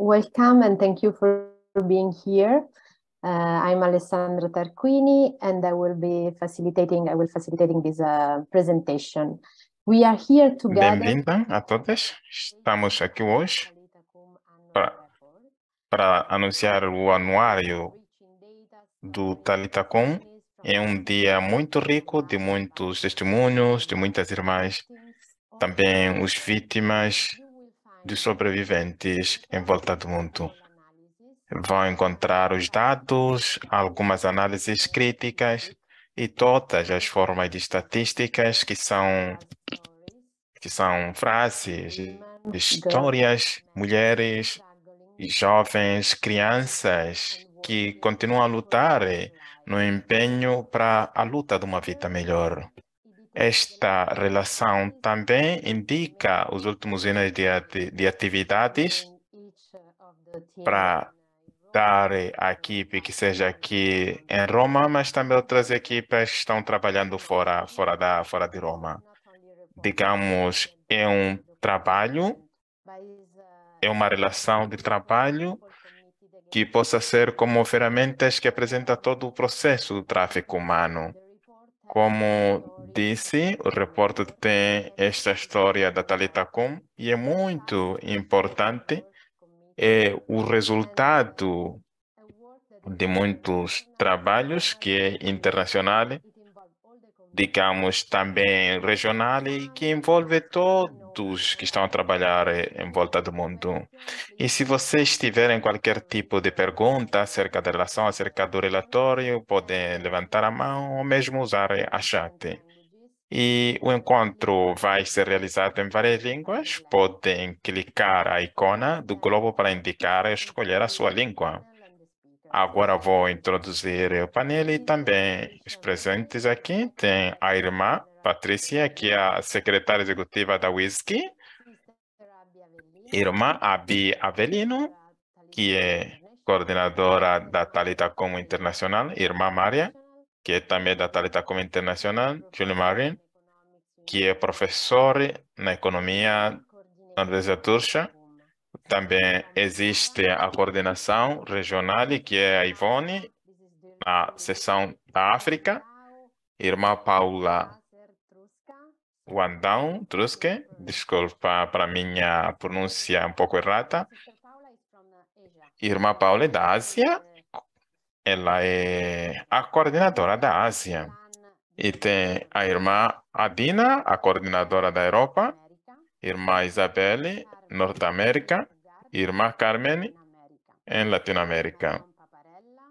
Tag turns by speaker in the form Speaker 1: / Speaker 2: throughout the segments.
Speaker 1: Welcome, and thank you for being here. Uh, I'm Alessandra Tarquini, and I will be facilitating. I will facilitating this uh, presentation. We are here together.
Speaker 2: Bem-vinda a todas. Estamos aqui hoje para, para anunciar o anuário do Talitacom. É um dia muito rico de muitos testemunhos, de muitas irmãs, também os vítimas de sobreviventes em volta do mundo. Vão encontrar os dados, algumas análises críticas e todas as formas de estatísticas que são que são frases, histórias, mulheres, jovens, crianças que continuam a lutar no empenho para a luta de uma vida melhor. Esta relação também indica os últimos anos de, de atividades para dar a equipe que seja aqui em Roma, mas também outras equipes que estão trabalhando fora, fora, da, fora de Roma. Digamos, é um trabalho, é uma relação de trabalho que possa ser como ferramentas que apresenta todo o processo do tráfico humano. Como disse, o repórter tem esta história da Talita Com e é muito importante. É o resultado de muitos trabalhos que é internacional, digamos também regional e que envolve que estão a trabalhar em volta do mundo. E se vocês tiverem qualquer tipo de pergunta acerca da relação, acerca do relatório, podem levantar a mão ou mesmo usar a chat. E o encontro vai ser realizado em várias línguas. Podem clicar a icona do globo para indicar e escolher a sua língua. Agora vou introduzir o painel e também os presentes aqui. Tem a irmã Patrícia, que é a secretária executiva da Whisky. Irmã Abi Avelino, que é coordenadora da Talita Como Internacional. Irmã Maria, que é também da Talita Como Internacional. Júlio Marin, que é professor na economia na Universidade Turcha também existe a coordenação regional, que é a Ivone, na seção da África, irmã Paula Wandão Truske, desculpa para minha pronúncia um pouco errada. Irmã Paula é da Ásia, ela é a coordenadora da Ásia. E tem a irmã Adina, a coordenadora da Europa, irmã Isabelle, Norte América, Irmã Carmen em Latinoamérica.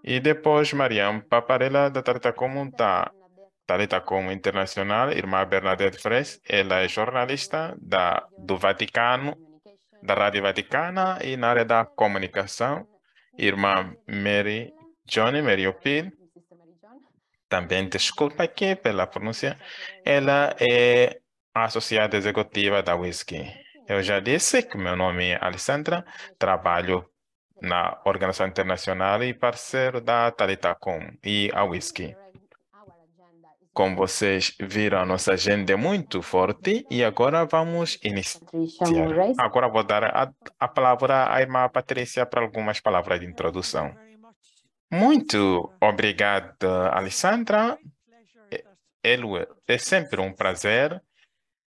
Speaker 2: E depois Mariam Paparella da Taritacomo da Taritacomo Internacional, Irmã Bernadette Fres, ela é jornalista da, do Vaticano, da Rádio Vaticana e na área da comunicação. Irmã Mary Johnny Mary Opil, também desculpa aqui pela pronúncia, ela é associada executiva da Whisky. Eu já disse que meu nome é Alessandra, trabalho na Organização Internacional e parceiro da Talitacom e a Whisky. Como vocês viram, a nossa agenda é muito forte e agora vamos iniciar. Agora vou dar a, a palavra à irmã Patrícia para algumas palavras de introdução. Muito obrigado, Alessandra. É, é sempre um prazer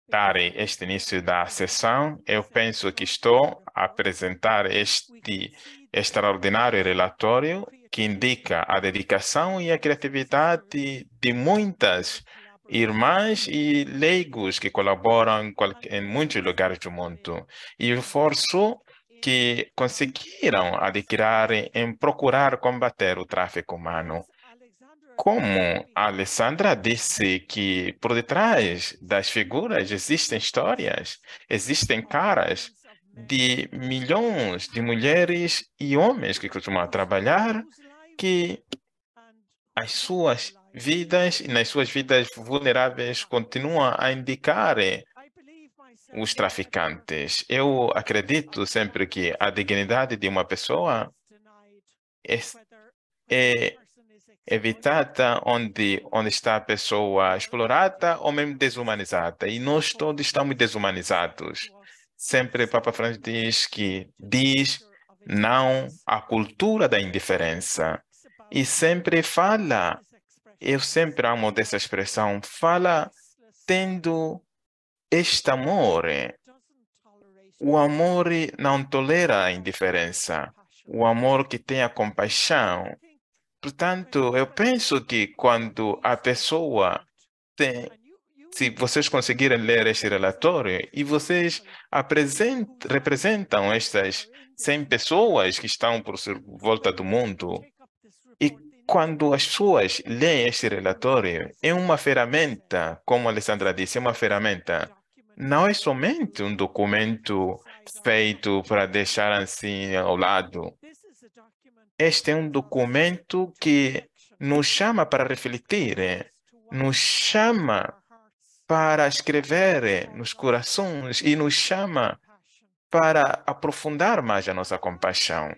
Speaker 2: dar este início da sessão, eu penso que estou a apresentar este extraordinário relatório que indica a dedicação e a criatividade de muitas irmãs e leigos que colaboram em, em muitos lugares do mundo e o esforço que conseguiram adquirir em procurar combater o tráfico humano. Como a Alessandra disse que por detrás das figuras existem histórias, existem caras de milhões de mulheres e homens que costumam trabalhar, que as suas vidas e nas suas vidas vulneráveis continuam a indicar os traficantes. Eu acredito sempre que a dignidade de uma pessoa é, é evitada onde, onde está a pessoa explorada ou mesmo desumanizada. E nós todos estamos desumanizados. Sempre Papa Francisco diz que diz não à cultura da indiferença. E sempre fala, eu sempre amo dessa expressão, fala tendo este amor. O amor não tolera a indiferença. O amor que tem a compaixão. Portanto, eu penso que quando a pessoa tem, se vocês conseguirem ler este relatório e vocês representam estas 100 pessoas que estão por volta do mundo, e quando as pessoas leem este relatório, é uma ferramenta, como a Alessandra disse, é uma ferramenta. Não é somente um documento feito para deixar assim ao lado. Este é um documento que nos chama para refletir, nos chama para escrever nos corações e nos chama para aprofundar mais a nossa compaixão.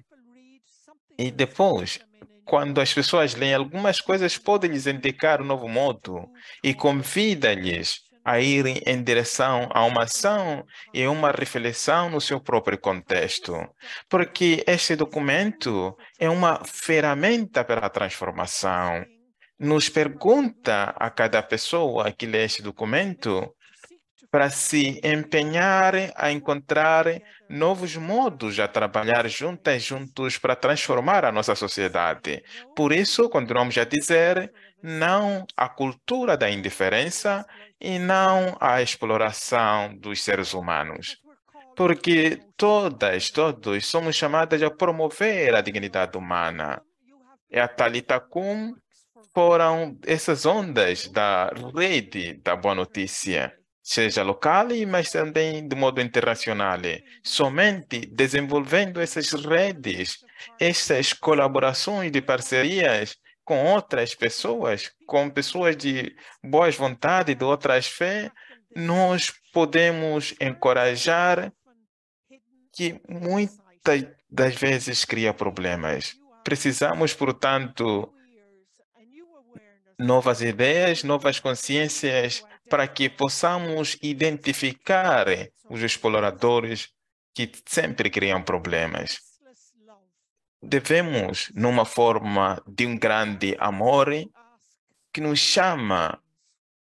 Speaker 2: E depois, quando as pessoas leem algumas coisas, podem lhes indicar um novo modo e convida-lhes a irem em direção a uma ação e uma reflexão no seu próprio contexto. Porque este documento é uma ferramenta para a transformação nos pergunta a cada pessoa que lê este documento para se empenhar a encontrar novos modos de trabalhar juntas, juntos para transformar a nossa sociedade. Por isso, continuamos a dizer não à cultura da indiferença e não à exploração dos seres humanos. Porque todas, todos somos chamadas a promover a dignidade humana. É a Talita Kum foram essas ondas da rede da boa notícia, seja local, mas também de modo internacional. Somente desenvolvendo essas redes, essas colaborações de parcerias com outras pessoas, com pessoas de boas vontade, de outras fé, nós podemos encorajar que muitas das vezes cria problemas. Precisamos, portanto, novas ideias, novas consciências, para que possamos identificar os exploradores que sempre criam problemas. Devemos, numa forma de um grande amor, que nos chama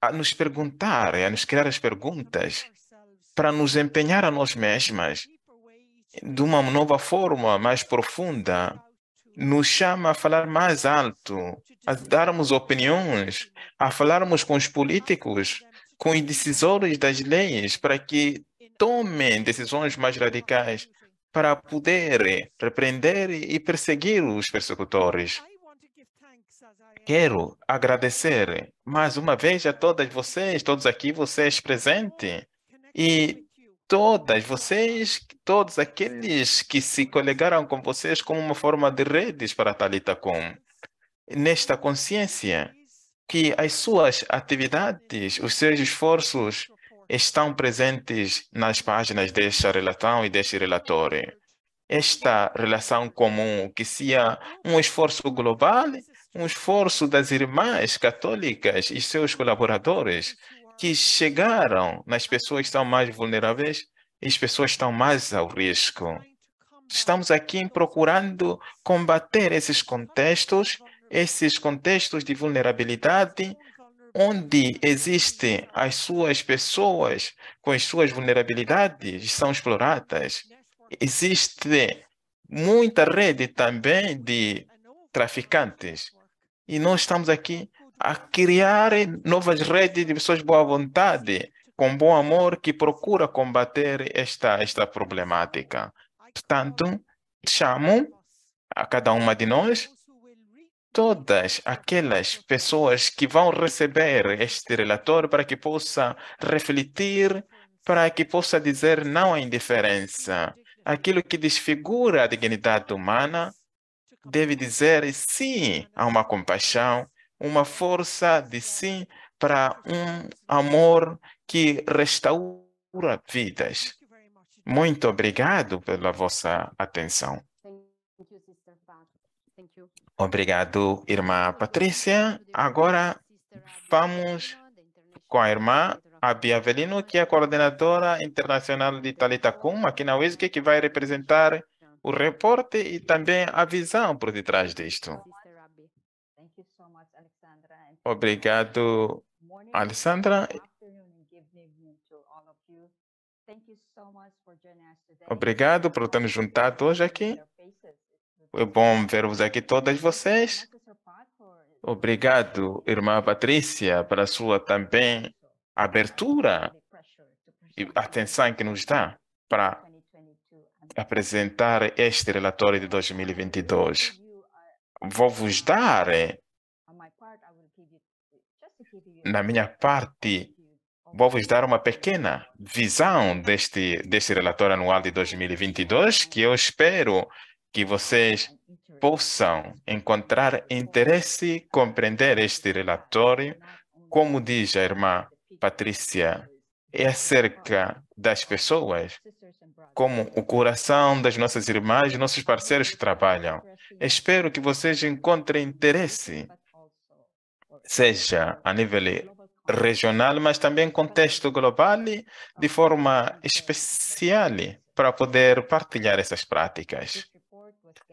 Speaker 2: a nos perguntar, a nos criar as perguntas, para nos empenhar a nós mesmas de uma nova forma mais profunda nos chama a falar mais alto, a darmos opiniões, a falarmos com os políticos, com os decisores das leis, para que tomem decisões mais radicais para poder repreender e perseguir os persecutores. Quero agradecer mais uma vez a todas vocês, todos aqui, vocês presentes, e todas vocês, todos aqueles que se colegaram com vocês como uma forma de redes para Talita Com. Nesta consciência que as suas atividades, os seus esforços estão presentes nas páginas desta relação e deste relatório. Esta relação comum que seja um esforço global, um esforço das irmãs católicas e seus colaboradores que chegaram nas pessoas que estão mais vulneráveis e as pessoas estão mais ao risco. Estamos aqui procurando combater esses contextos, esses contextos de vulnerabilidade, onde existem as suas pessoas com as suas vulnerabilidades são exploradas. Existe muita rede também de traficantes. E nós estamos aqui a criar novas redes de pessoas de boa vontade, com bom amor, que procura combater esta, esta problemática. Portanto, chamo a cada uma de nós todas aquelas pessoas que vão receber este relatório para que possa refletir, para que possa dizer não à indiferença. Aquilo que desfigura a dignidade humana deve dizer sim a uma compaixão uma força de sim para um amor que restaura vidas. Muito obrigado pela vossa atenção. Obrigado, irmã Patrícia. Agora vamos com a irmã a Bia Avelino, que é a coordenadora internacional de Talitacum, aqui na UESG, que vai representar o reporte e também a visão por detrás disto. Obrigado, Alessandra. Obrigado por ter nos juntado hoje aqui. É bom ver-vos aqui todas vocês. Obrigado, irmã Patrícia, pela sua também abertura e atenção que nos dá para apresentar este relatório de 2022. Vou vos dar, eh, na minha parte, vou vos dar uma pequena visão deste, deste relatório anual de 2022, que eu espero que vocês possam encontrar interesse, compreender este relatório, como diz a irmã Patrícia, é acerca das pessoas, como o coração das nossas irmãs e nossos parceiros que trabalham. Espero que vocês encontrem interesse, seja a nível regional, mas também contexto global, de forma especial, para poder partilhar essas práticas.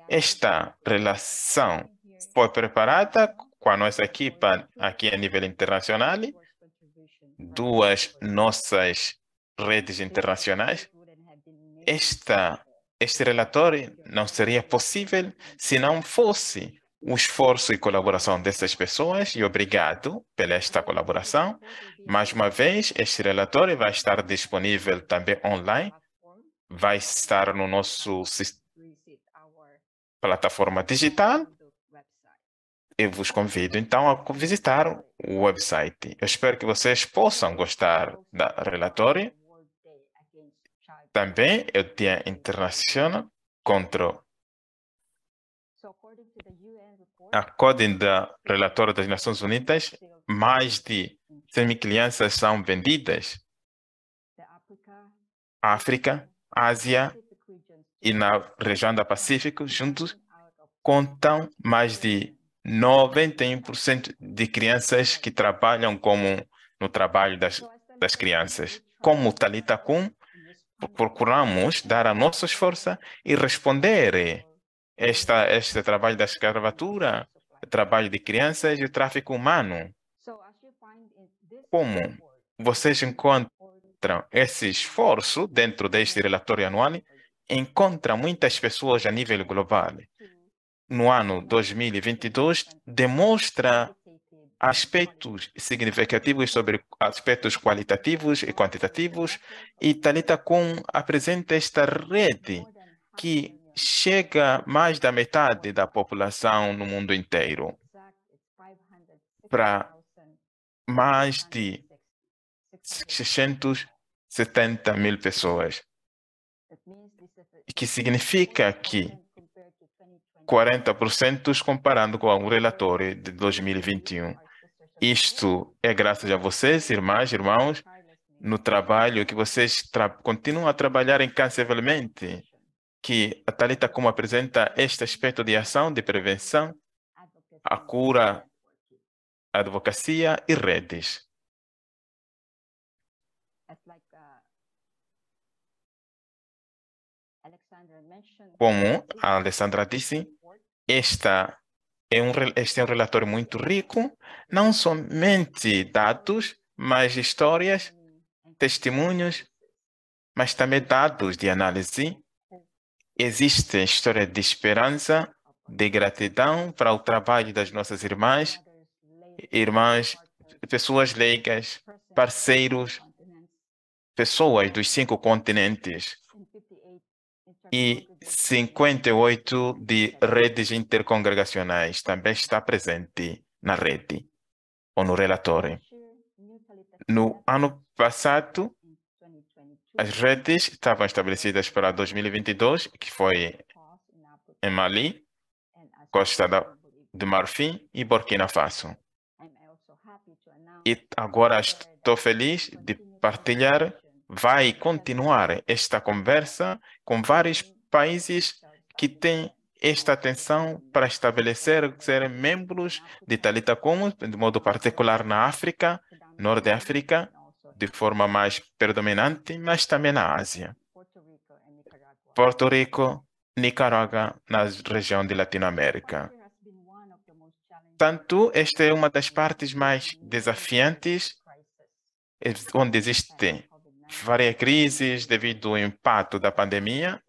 Speaker 2: Esta relação foi preparada com a nossa equipa aqui a nível internacional, duas nossas redes internacionais. Esta, este relatório não seria possível se não fosse o esforço e colaboração dessas pessoas e obrigado pela esta colaboração. Mais uma vez, este relatório vai estar disponível também online, vai estar no nosso sistema plataforma digital, eu vos convido então a visitar o website. Eu espero que vocês possam gostar da relatório. Também é o Dia Internacional contra a Código da Relatório das Nações Unidas, mais de 100 mil crianças são vendidas. África, Ásia, e na região do Pacífico, juntos, contam mais de 91% de crianças que trabalham como no trabalho das, das crianças. Como Talita Kum, procuramos dar a nossa força e responder esta, este trabalho da escravatura, o trabalho de crianças e o tráfico humano. Como vocês encontram esse esforço dentro deste relatório anual, encontra muitas pessoas a nível global. No ano 2022, demonstra aspectos significativos sobre aspectos qualitativos e quantitativos e Talita Com apresenta esta rede que chega a mais da metade da população no mundo inteiro. Para mais de 670 mil pessoas que significa que 40% comparando com o relatório de 2021. Isto é graças a vocês, irmãs, irmãos, no trabalho que vocês continuam a trabalhar incansavelmente, que a Talita como apresenta este aspecto de ação, de prevenção, a cura, a advocacia e redes. Como a Alessandra disse, esta é um, este é um relatório muito rico, não somente dados, mas histórias, testemunhos, mas também dados de análise. Existe história de esperança, de gratidão para o trabalho das nossas irmãs, irmãs, pessoas leigas, parceiros, pessoas dos cinco continentes e 58 de redes intercongregacionais também está presente na rede ou no relatório. No ano passado, as redes estavam estabelecidas para 2022, que foi em Mali, Costa do Marfim e Burkina Faso. E agora estou feliz de partilhar vai continuar esta conversa com vários países que têm esta atenção para estabelecer ser membros de Talita Como, de modo particular na África, Norte África, de forma mais predominante, mas também na Ásia. Porto Rico, Nicarágua, na região de Latinoamérica. Tanto, esta é uma das partes mais desafiantes, onde existem várias crises devido ao impacto da pandemia,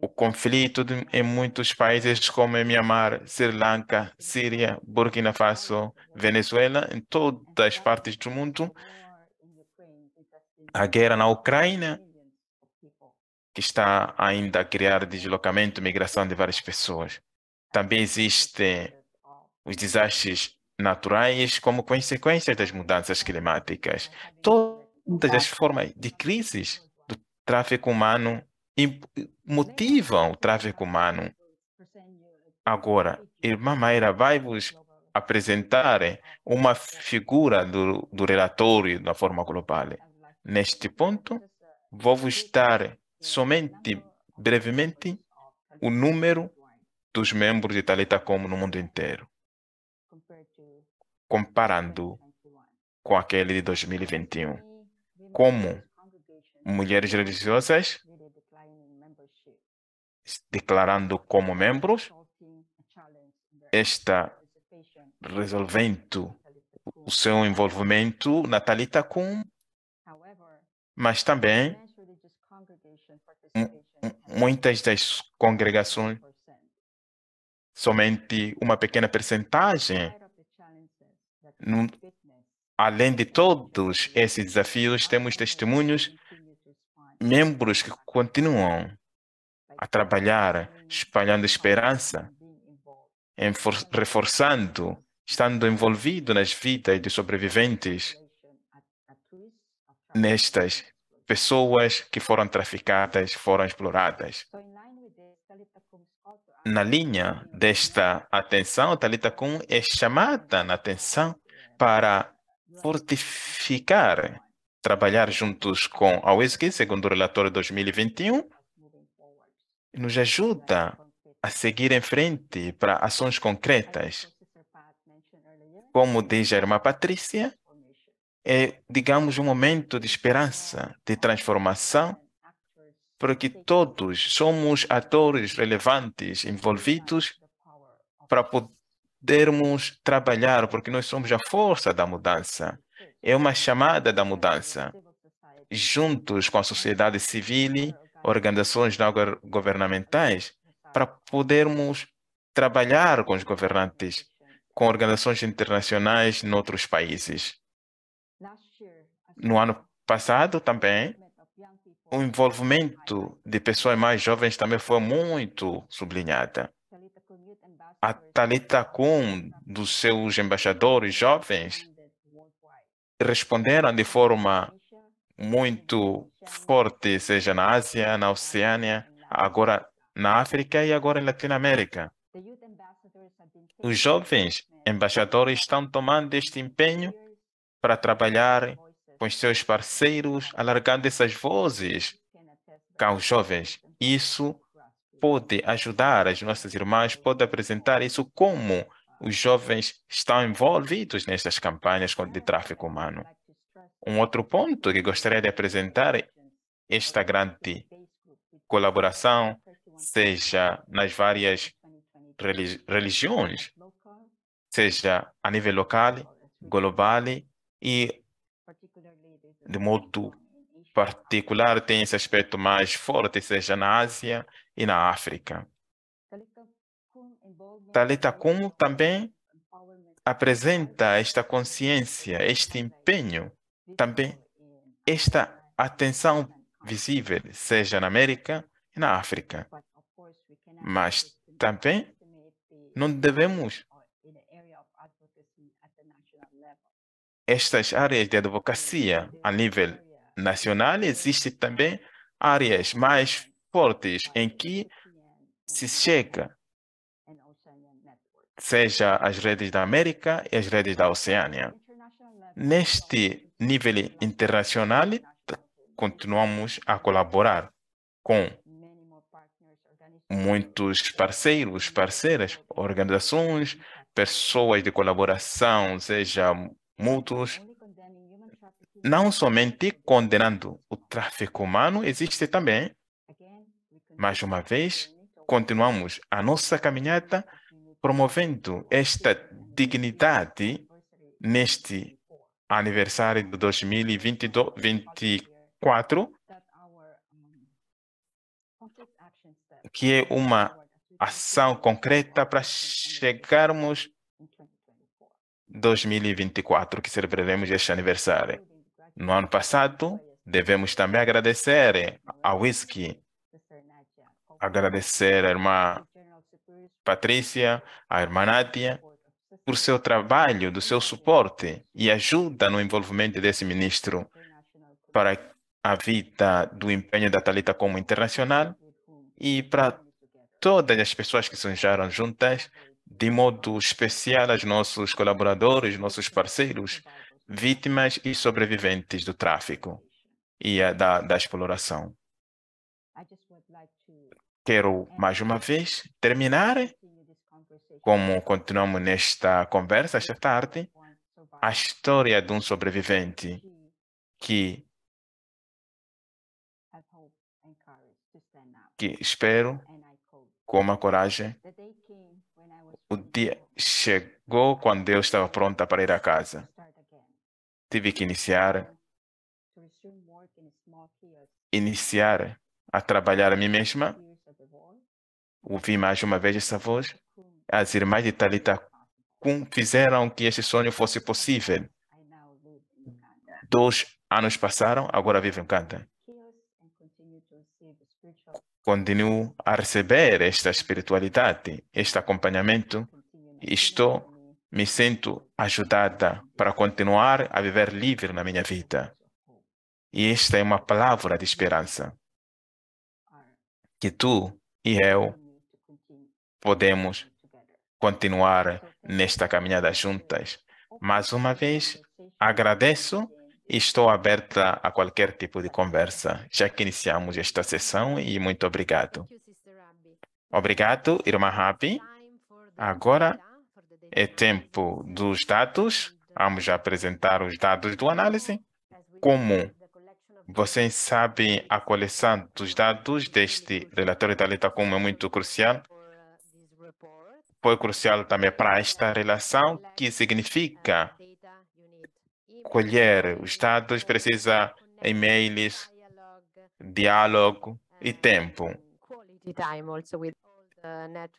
Speaker 2: o conflito em muitos países como Myanmar, Sri Lanka, Síria, Burkina Faso, Venezuela, em todas as partes do mundo, a guerra na Ucrânia, que está ainda a criar deslocamento e migração de várias pessoas. Também existem os desastres naturais como consequência das mudanças climáticas. Todas as formas de crises do tráfico humano motivam o tráfico humano. Agora, irmã Mayra vai vos apresentar uma figura do, do relatório da forma global. Neste ponto, vou vos dar somente brevemente o número dos membros de Talita Como no mundo inteiro, comparando com aquele de 2021. Como mulheres religiosas declarando como membros, esta resolvendo o seu envolvimento na Talita Kum, mas também muitas das congregações, somente uma pequena percentagem. Além de todos esses desafios, temos testemunhos, membros que continuam a trabalhar, espalhando esperança, reforçando, estando envolvido nas vidas de sobreviventes nestas pessoas que foram traficadas, foram exploradas. Na linha desta atenção, Talita Kum é chamada na atenção para fortificar, trabalhar juntos com a UESG, segundo o relatório 2021, nos ajuda a seguir em frente para ações concretas. Como diz a irmã Patrícia, é, digamos, um momento de esperança, de transformação, porque todos somos atores relevantes envolvidos para podermos trabalhar, porque nós somos a força da mudança. É uma chamada da mudança. Juntos com a sociedade civil, organizações não governamentais, para podermos trabalhar com os governantes, com organizações internacionais em outros países. No ano passado também, o envolvimento de pessoas mais jovens também foi muito sublinhada. A Talita Kum, dos seus embaixadores jovens, responderam de forma muito forte, seja na Ásia, na Oceânia, agora na África e agora em Latinoamérica. Os jovens embaixadores estão tomando este empenho para trabalhar com os seus parceiros, alargando essas vozes com os jovens. Isso pode ajudar as nossas irmãs, pode apresentar isso como os jovens estão envolvidos nessas campanhas de tráfico humano. Um outro ponto que gostaria de apresentar esta grande colaboração, seja nas várias religiões, seja a nível local, global e de modo particular tem esse aspecto mais forte, seja na Ásia e na África. Talita Kum também apresenta esta consciência, este empenho, também esta atenção visível, seja na América e na África. Mas também não devemos estas áreas de advocacia a nível nacional, existem também áreas mais fortes em que se chega, seja as redes da América e as redes da Oceânia. Neste nível internacional, continuamos a colaborar com muitos parceiros, parceiras, organizações, pessoas de colaboração, seja mútuos. não somente condenando o tráfico humano, existe também, mais uma vez, continuamos a nossa caminhada promovendo esta dignidade neste aniversário de 2024, que é uma ação concreta para chegarmos 2024, que celebraremos este aniversário. No ano passado, devemos também agradecer a Whisky, agradecer a irmã Patrícia, a irmã Nádia, por seu trabalho, do seu suporte e ajuda no envolvimento desse ministro para a vida do empenho da Talita como internacional e para todas as pessoas que se juntaram juntas, de modo especial aos nossos colaboradores, nossos parceiros, vítimas e sobreviventes do tráfico e da, da exploração. Quero mais uma vez terminar, como continuamos nesta conversa esta tarde, a história de um sobrevivente que, que espero, com uma coragem, o dia chegou quando eu estava pronta para ir a casa tive que iniciar iniciar a trabalhar a mim mesma. Ouvi mais uma vez essa voz. As irmãs de Talita Kum fizeram que esse sonho fosse possível. Dois anos passaram, agora vivo em Canta. Continuo a receber esta espiritualidade, este acompanhamento. Estou me sinto ajudada para continuar a viver livre na minha vida. E esta é uma palavra de esperança que tu e eu podemos continuar nesta caminhada juntas. Mais uma vez, agradeço e estou aberta a qualquer tipo de conversa, já que iniciamos esta sessão e muito obrigado. Obrigado, irmã Rabi. Agora é tempo dos dados. Vamos apresentar os dados do análise. Como vocês sabem, a coleção dos dados deste relatório da como é muito crucial. Foi crucial também para esta relação, que significa colher os dados, precisa e-mails, diálogo e tempo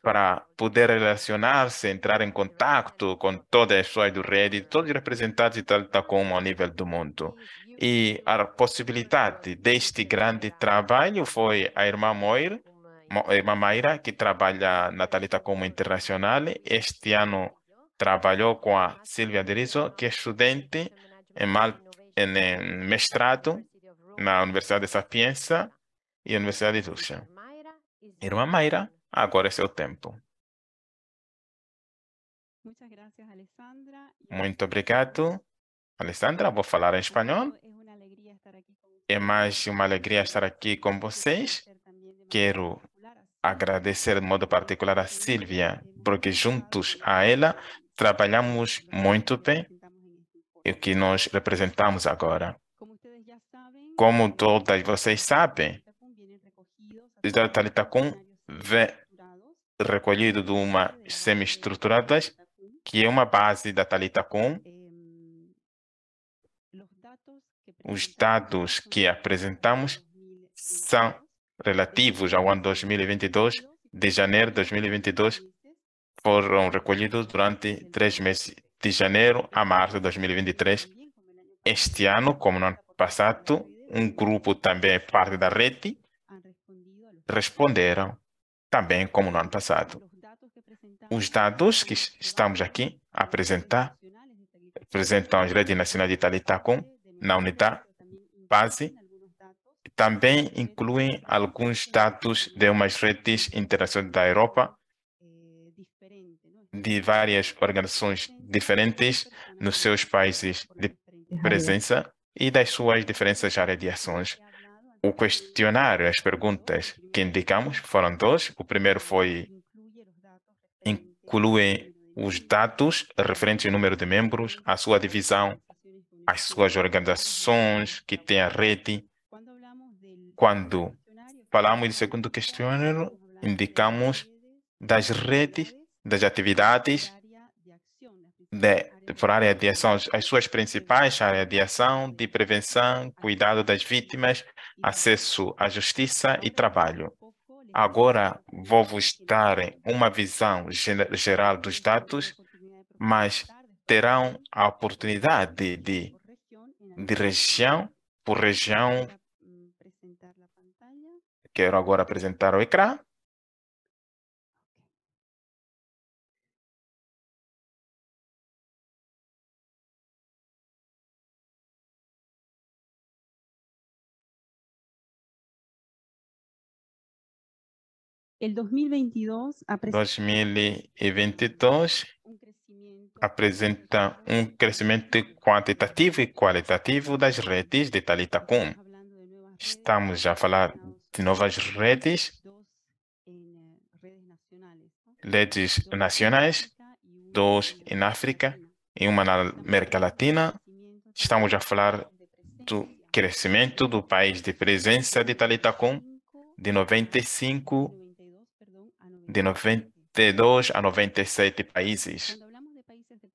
Speaker 2: para poder relacionar-se, entrar em contato com todas as pessoas do rede, todos os representantes de Taltacom a nível do mundo. E a possibilidade deste grande trabalho foi a irmã Moira, a irmã Mayra, que trabalha na Talita como internacional. Este ano trabalhou com a Silvia Derizo, que é estudante em, mal, em mestrado na Universidade de Sapienza e Universidade de Lucha. Irmã Mayra Agora é seu tempo. Muito obrigado, Alessandra. Vou falar em espanhol. É mais uma alegria estar aqui com vocês. Quero agradecer de modo particular a Silvia, porque juntos a ela trabalhamos muito bem e o que nós representamos agora. Como todas vocês sabem, o Talitacum recolhido de uma semi-estruturadas, que é uma base da Talita Com. Os dados que apresentamos são relativos ao ano 2022, de janeiro de 2022, foram recolhidos durante três meses, de janeiro a março de 2023. Este ano, como no ano passado, um grupo também parte da rede responderam também como no ano passado. Os dados que estamos aqui a apresentar apresentam as redes nacionais de Talitacom na unidade base também incluem alguns dados de umas redes internacionais da Europa, de várias organizações diferentes nos seus países de presença e das suas diferentes áreas de ações. O questionário, as perguntas que indicamos foram dois. O primeiro foi inclui os dados referentes ao número de membros, a sua divisão as suas organizações, que têm a rede. Quando falamos do segundo questionário, indicamos das redes, das atividades de, por área de ação, as suas principais áreas de ação, de prevenção, cuidado das vítimas, acesso à justiça e trabalho. Agora vou vos dar uma visão geral dos dados, mas terão a oportunidade de, de região por região. Quero agora apresentar o ecrã.
Speaker 3: El 2022
Speaker 2: 2022 apresenta um crescimento quantitativo e qualitativo das redes de Talitacum. Estamos a falar de novas redes, redes nacionais, duas em África e uma na América Latina. Estamos a falar do crescimento do país de presença de Talitacum de 95 de 92 a 97 países.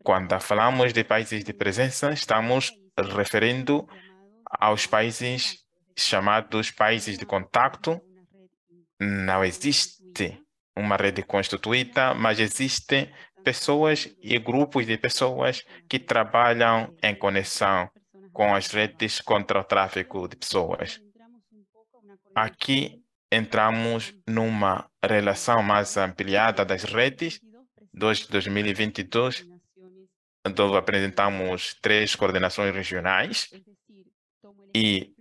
Speaker 2: Quando falamos de países de presença, estamos referindo aos países chamados países de contato. Não existe uma rede constituída, mas existem pessoas e grupos de pessoas que trabalham em conexão com as redes contra o tráfico de pessoas. Aqui entramos numa relação mais ampliada das redes. Desde 2022, então apresentamos três coordenações regionais e,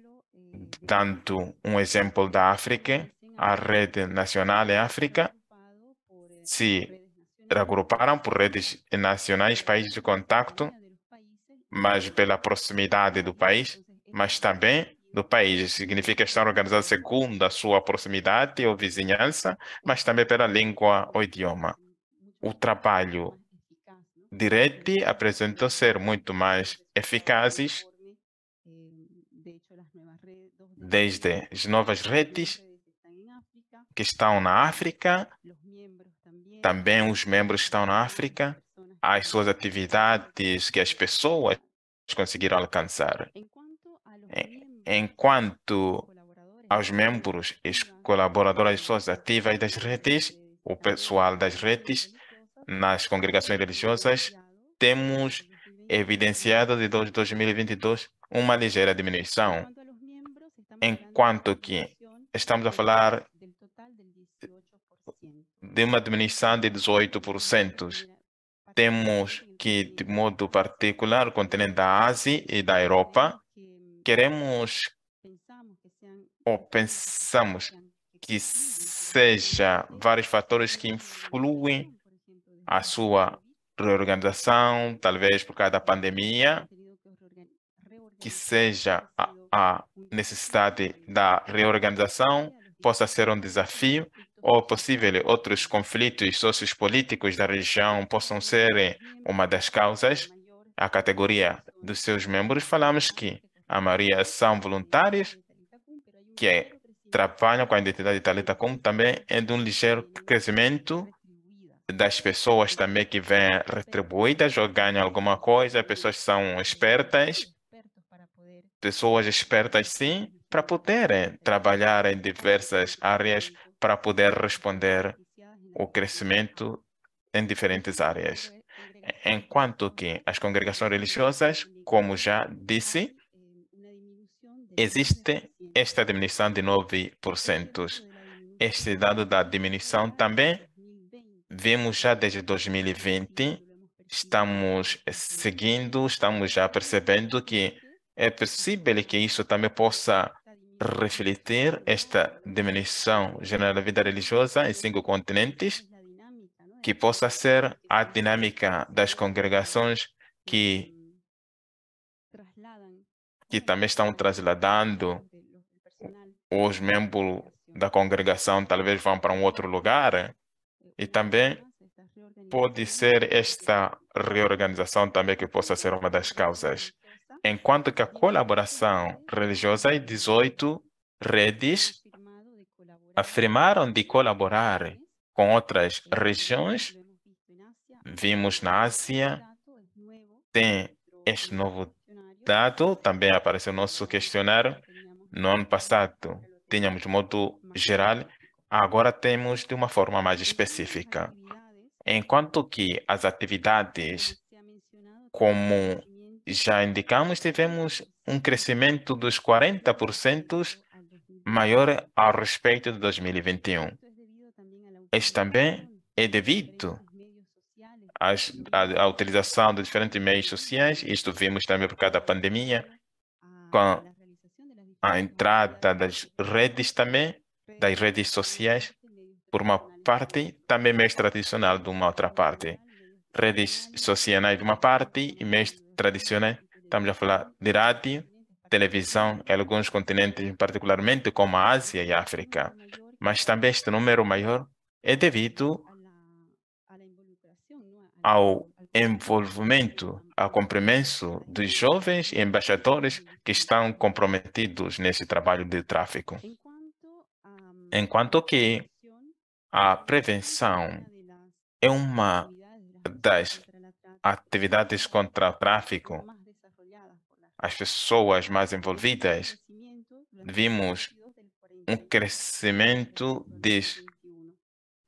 Speaker 2: dando um exemplo da África, a rede nacional em África se agruparam por redes nacionais, países de contato, mas pela proximidade do país, mas também do país. Significa estar organizado segundo a sua proximidade ou vizinhança, mas também pela língua ou idioma. O trabalho de rede apresentou ser muito mais eficazes desde as novas redes que estão na África, também os membros estão na África, as suas atividades que as pessoas conseguiram alcançar. Enquanto aos membros e colaboradores pessoas ativas das redes, o pessoal das redes, nas congregações religiosas, temos evidenciado de 2022 uma ligeira diminuição, enquanto que estamos a falar de uma diminuição de 18%. Temos que, de modo particular, o continente da Ásia e da Europa, queremos ou pensamos que seja vários fatores que influem a sua reorganização, talvez por causa da pandemia, que seja a, a necessidade da reorganização possa ser um desafio ou possível outros conflitos sociopolíticos da região possam ser uma das causas. A categoria dos seus membros falamos que a maioria são voluntários que é, trabalham com a identidade Talita, como também é de um ligeiro crescimento das pessoas também que vêm retribuídas ou ganham alguma coisa, pessoas são espertas, pessoas espertas sim, para poderem trabalhar em diversas áreas para poder responder o crescimento em diferentes áreas. Enquanto que as congregações religiosas, como já disse, existe esta diminuição de 9%. Este dado da diminuição também vemos já desde 2020, estamos seguindo, estamos já percebendo que é possível que isso também possa refletir esta diminuição geral da vida religiosa em cinco continentes, que possa ser a dinâmica das congregações que que também estão trasladando os membros da congregação, talvez vão para um outro lugar. E também pode ser esta reorganização também que possa ser uma das causas. Enquanto que a colaboração religiosa e 18 redes afirmaram de colaborar com outras regiões. Vimos na Ásia, tem este novo dado, também apareceu no nosso questionário. No ano passado, tínhamos modo geral, agora temos de uma forma mais específica. Enquanto que as atividades, como já indicamos, tivemos um crescimento dos 40% maior ao respeito de 2021. Este também é devido à, à utilização de diferentes meios sociais, isto vimos também por causa da pandemia, com a entrada das redes também, das redes sociais, por uma parte, também meios tradicionais de uma outra parte. Redes sociais de uma parte e meios tradicionais, estamos a falar de rádio, televisão em alguns continentes, particularmente como a Ásia e a África. Mas também este número maior é devido ao envolvimento, ao compromisso dos jovens embaixadores que estão comprometidos nesse trabalho de tráfico. Enquanto que a prevenção é uma das atividades contra o tráfico, as pessoas mais envolvidas, vimos um crescimento de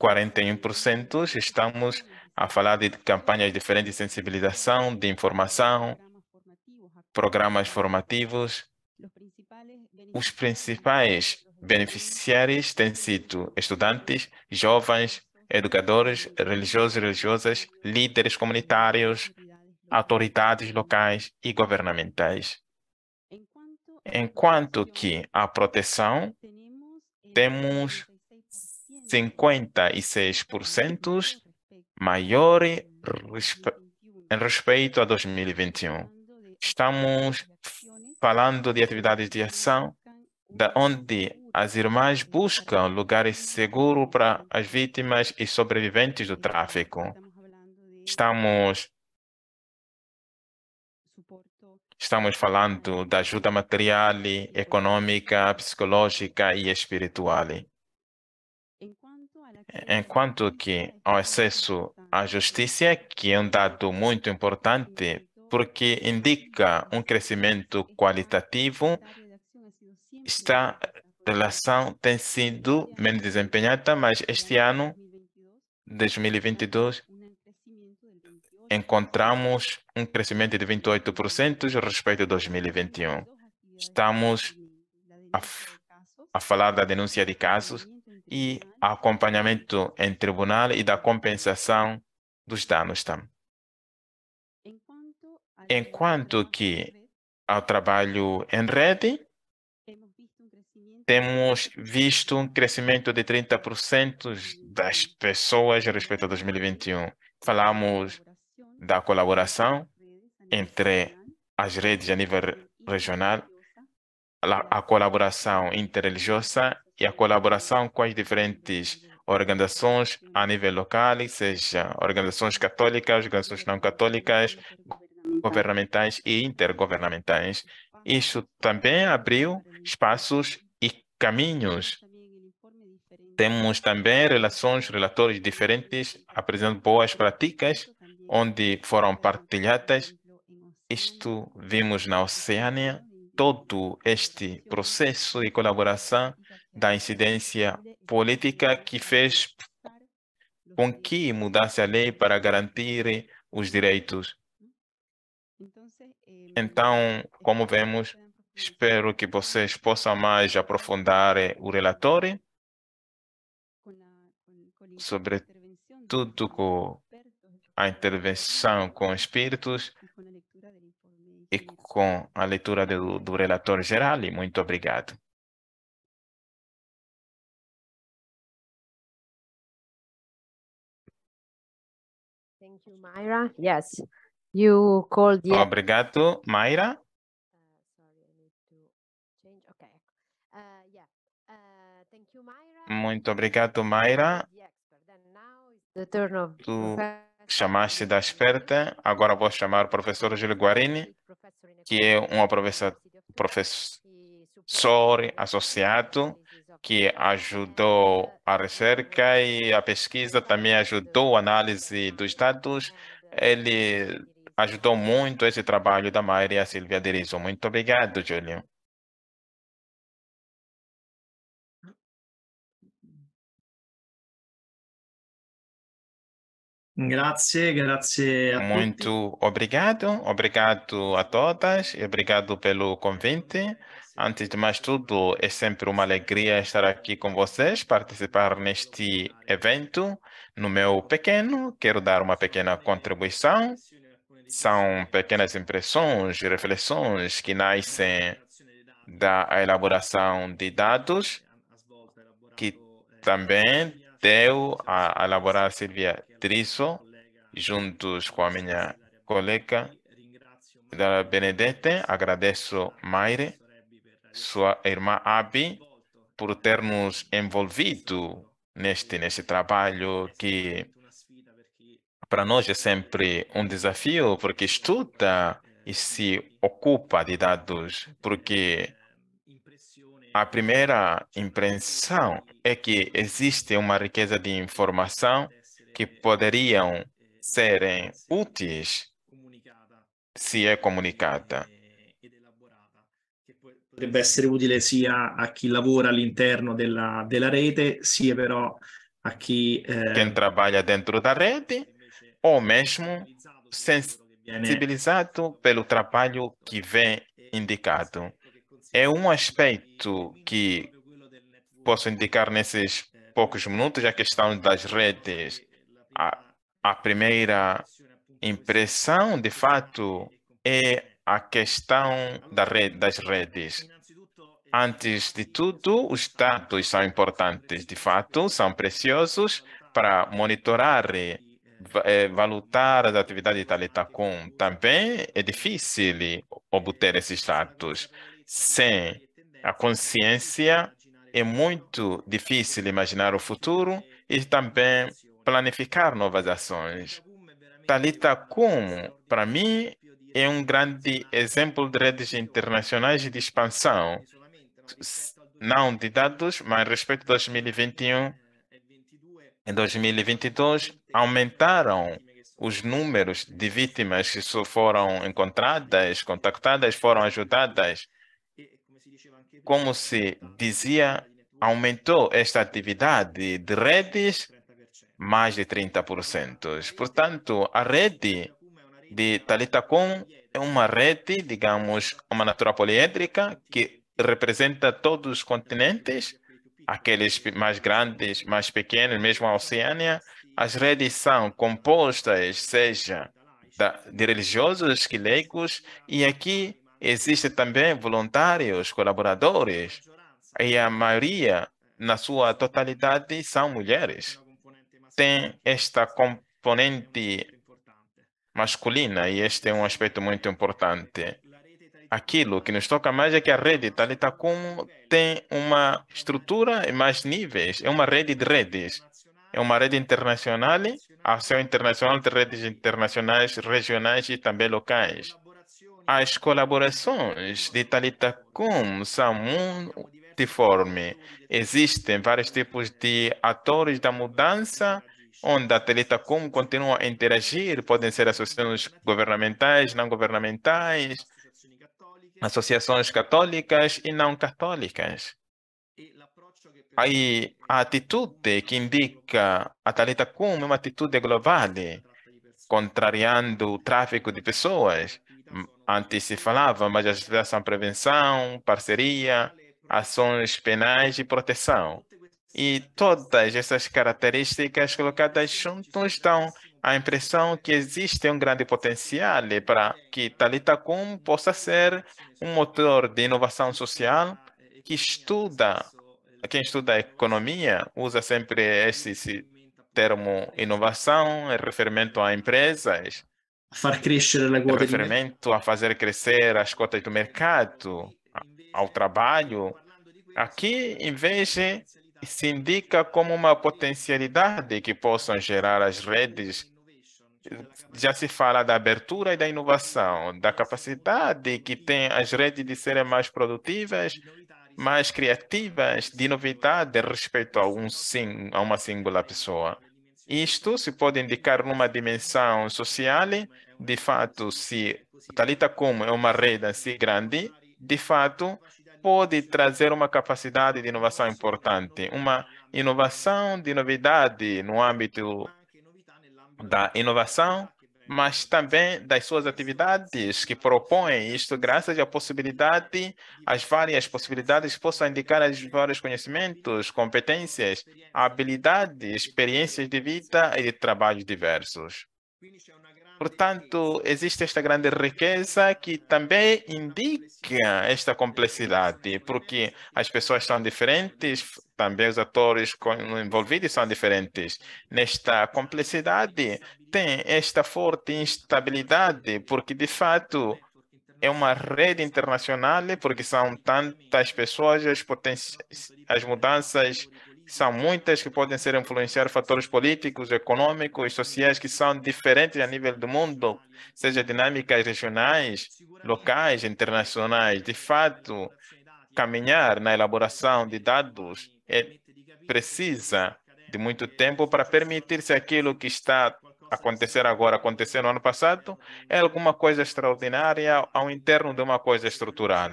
Speaker 2: 41%. Estamos a falar de campanhas diferentes de sensibilização, de informação, programas formativos. Os principais beneficiários têm sido estudantes, jovens, educadores, religiosos e religiosas, líderes comunitários, autoridades locais e governamentais. Enquanto que a proteção, temos 56% maior em respeito a 2021. Estamos falando de atividades de ação da onde as irmãs buscam lugares seguros para as vítimas e sobreviventes do tráfico. Estamos Estamos falando da ajuda material, econômica, psicológica e espiritual. Enquanto que o acesso à justiça, que é um dado muito importante, porque indica um crescimento qualitativo, está relação tem sido menos desempenhada, mas este ano, 2022, encontramos um crescimento de 28% respeito a 2021. Estamos a, a falar da denúncia de casos e acompanhamento em tribunal e da compensação dos danos também. Enquanto que ao trabalho em rede, temos visto um crescimento de 30% das pessoas respeito a 2021. Falamos da colaboração entre as redes a nível regional, a colaboração interreligiosa e a colaboração com as diferentes organizações a nível local, seja organizações católicas, organizações não católicas, governamentais e intergovernamentais. Isso também abriu espaços caminhos. Temos também relações, relatórios diferentes, apresentando boas práticas onde foram partilhadas. Isto vimos na Oceânia, todo este processo de colaboração da incidência política que fez com que mudasse a lei para garantir os direitos. Então, como vemos, espero que vocês possam mais aprofundar o relatório, sobretudo com a intervenção com espíritos e com a leitura do, do relator geral. E muito obrigado.
Speaker 1: Thank you, Myra. Yes, you called the...
Speaker 2: Obrigado, Mayra. Muito obrigado, Mayra. Tu chamaste da esperta, agora vou chamar o professor Júlio Guarini, que é um professor, professor associado que ajudou a recerca e a pesquisa, também ajudou a análise dos dados. Ele ajudou muito esse trabalho da Maria Silvia Deriso. Muito obrigado, Júlio.
Speaker 4: Grazie, grazie a
Speaker 2: Muito obrigado, obrigado a todas obrigado pelo convite. Antes de mais tudo, é sempre uma alegria estar aqui com vocês, participar neste evento. No meu pequeno, quero dar uma pequena contribuição. São pequenas impressões e reflexões que nascem da elaboração de dados, que também deu a elaborar Silvia Trisso, juntos com a minha colega da Benedete. Agradeço Maire, sua irmã Abi, por ter nos envolvido neste, neste trabalho que para nós é sempre um desafio, porque estuda e se ocupa de dados, porque a primeira impressão é que existe uma riqueza de informação que poderiam serem úteis se é comunicada.
Speaker 4: Potrebbe essere utile sia a chi lavora all'interno della, della rete, sia però a chi... Eh,
Speaker 2: Quem trabalha dentro da rede, ou mesmo sensibilizado pelo trabalho que vem indicado é um aspecto que posso indicar nesses poucos minutos, a questão das redes. A, a primeira impressão, de fato, é a questão da rede, das redes. Antes de tudo, os dados são importantes, de fato, são preciosos para monitorar e eh, valutar as atividades de Taletacom. Também é difícil obter esses dados sem a consciência, é muito difícil imaginar o futuro e também planificar novas ações. Talita Kum, para mim, é um grande exemplo de redes internacionais de expansão, não de dados, mas respeito de 2021 e 2022, aumentaram os números de vítimas que foram encontradas, contactadas, foram ajudadas como se dizia, aumentou esta atividade de redes mais de 30%. Portanto, a rede de Talitacom é uma rede, digamos, uma natura poliédrica que representa todos os continentes, aqueles mais grandes, mais pequenos, mesmo a Oceânia. As redes são compostas, seja de religiosos que leigos, e aqui Existem também voluntários, colaboradores, e a maioria, na sua totalidade, são mulheres. Tem esta componente masculina e este é um aspecto muito importante. Aquilo que nos toca mais é que a rede Talitacum tem uma estrutura e mais níveis, é uma rede de redes. É uma rede internacional, a céu internacional de redes internacionais, regionais e também locais. As colaborações de Talitacum são multiformes. Existem vários tipos de atores da mudança, onde a Talitacum continua a interagir. Podem ser associações governamentais, não governamentais, associações católicas e não católicas. Aí, a atitude que indica a Talitacum é uma atitude global, contrariando o tráfico de pessoas Antes se falava, mas as são prevenção, parceria, ações penais e proteção. E todas essas características colocadas juntos dão a impressão que existe um grande potencial para que Talitacum possa ser um motor de inovação social que estuda, quem estuda economia usa sempre esse termo inovação, é referimento a empresas,
Speaker 4: far crescere la quota
Speaker 2: di mercato. a fazer crescer as cotas do mercado, ao trabalho. Aqui, em vez de se indica como uma potencialidade que possam gerar as redes já se fala da abertura e da inovação, da capacidade que tem as redes de serem mais produtivas, mais criativas, de novidade respeito a, um a uma singular pessoa. Isto se pode indicar numa dimensão social, de fato, se Talita como é uma rede assim grande, de fato, pode trazer uma capacidade de inovação importante, uma inovação de novidade no âmbito da inovação, mas também das suas atividades que propõem isto, graças à possibilidade, às várias possibilidades que possam indicar os vários conhecimentos, competências, habilidades, experiências de vida e de trabalhos diversos. Portanto, existe esta grande riqueza que também indica esta complexidade, porque as pessoas são diferentes, também os atores envolvidos são diferentes. Nesta complexidade, tem esta forte instabilidade, porque de fato é uma rede internacional, porque são tantas pessoas, as, as mudanças são muitas que podem ser influenciar fatores políticos, econômicos, sociais que são diferentes a nível do mundo, seja dinâmicas regionais, locais, internacionais. De fato, caminhar na elaboração de dados é, precisa de muito tempo para permitir-se aquilo que está acontecer agora, acontecer no ano passado, é alguma coisa extraordinária ao interno de uma coisa estrutural.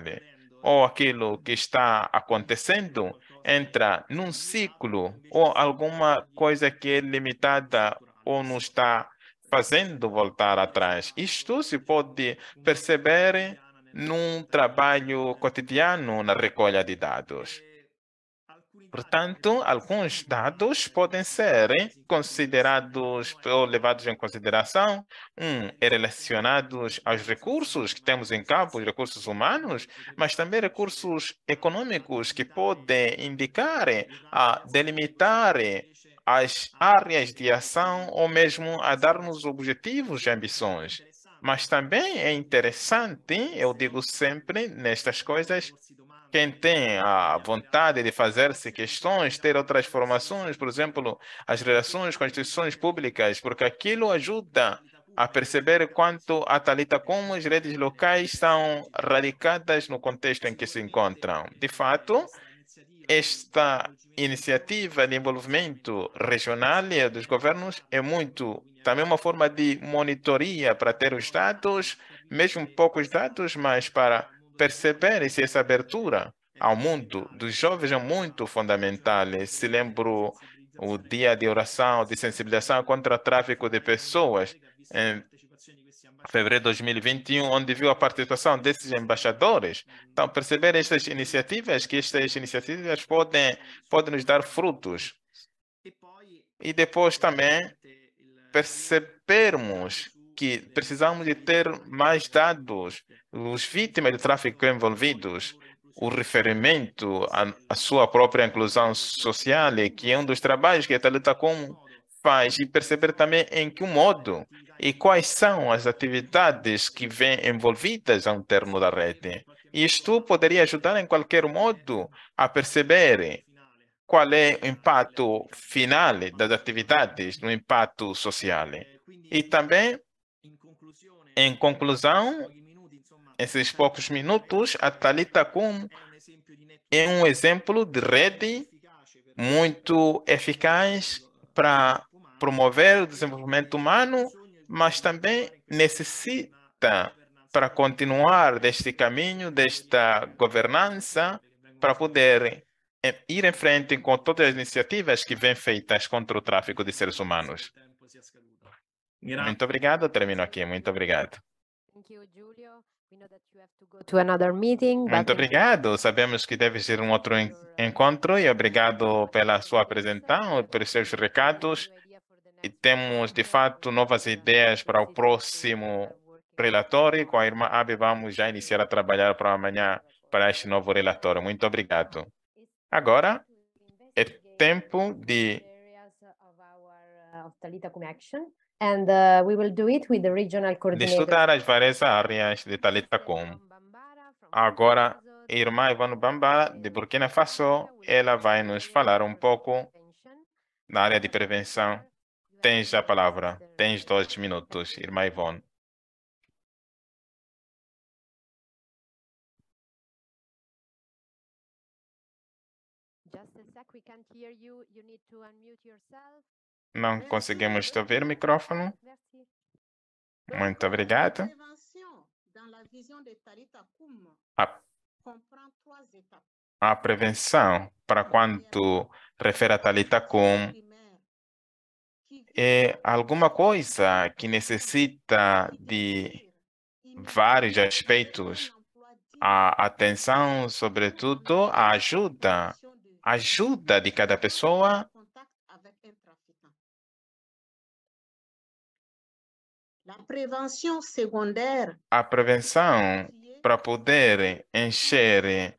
Speaker 2: Ou aquilo que está acontecendo entra num ciclo ou alguma coisa que é limitada ou não está fazendo voltar atrás. Isto se pode perceber num trabalho cotidiano na recolha de dados. Portanto, alguns dados podem ser considerados ou levados em consideração. Um, é relacionados aos recursos que temos em campo, os recursos humanos, mas também recursos econômicos que podem indicar, a delimitar as áreas de ação ou mesmo a dar-nos objetivos e ambições. Mas também é interessante, eu digo sempre nestas coisas, quem tem a vontade de fazer-se questões, ter outras formações, por exemplo, as relações com as instituições públicas, porque aquilo ajuda a perceber quanto a Talita como as redes locais são radicadas no contexto em que se encontram. De fato, esta iniciativa de envolvimento regional dos governos é muito também uma forma de monitoria para ter os dados, mesmo poucos dados, mas para perceber se essa abertura ao mundo dos jovens é muito fundamental. Se lembro o dia de oração, de sensibilização contra o tráfico de pessoas, em fevereiro de 2021, onde viu a participação desses embaixadores. Então, perceber estas iniciativas, que estas iniciativas podem, podem nos dar frutos. E depois também percebermos que precisamos de ter mais dados, os vítimas de tráfico envolvidos, o referimento à, sua própria inclusão social, que é um dos trabalhos que a Talitacom faz, e perceber também em que modo e quais são as atividades que vêm envolvidas ao termo da rede. Isto poderia ajudar em qualquer modo a perceber qual é o impacto final das atividades no impacto social. E também em conclusão, esses poucos minutos, a Talita Kum é um exemplo de rede muito eficaz para promover o desenvolvimento humano, mas também necessita para continuar deste caminho, desta governança, para poder eh, ir em frente com todas as iniciativas que vêm feitas contra o tráfico de seres humanos. Muito obrigado, termino aqui. Muito obrigado. Muito obrigado. Sabemos que deve ser um outro encontro e obrigado pela sua apresentação, pelos seus recados. E temos, de fato, novas ideias para o próximo relatório. Com a irmã Abe, vamos já iniciar a trabalhar para amanhã para este novo relatório. Muito obrigado. Agora é tempo de
Speaker 1: and uh, we will do it with the regional
Speaker 2: de estudar as várias áreas de Talitacom. Agora, a irmã Ivano Bamba, de Burkina Faso, ela vai nos falar um pouco na área de prevenção tens a palavra. Tens dois minutos, irmã Ivone.
Speaker 1: Just a sec, we can't hear you. You need to unmute yourself.
Speaker 2: Não conseguimos ouvir o microfone.
Speaker 1: Merci.
Speaker 2: Muito obrigado. A, a prevenção, para quanto refere a Talita Kum, é alguma coisa que necessita de vários aspectos. A atenção, sobretudo, a ajuda. Ajuda de cada pessoa a prevenção para poder encher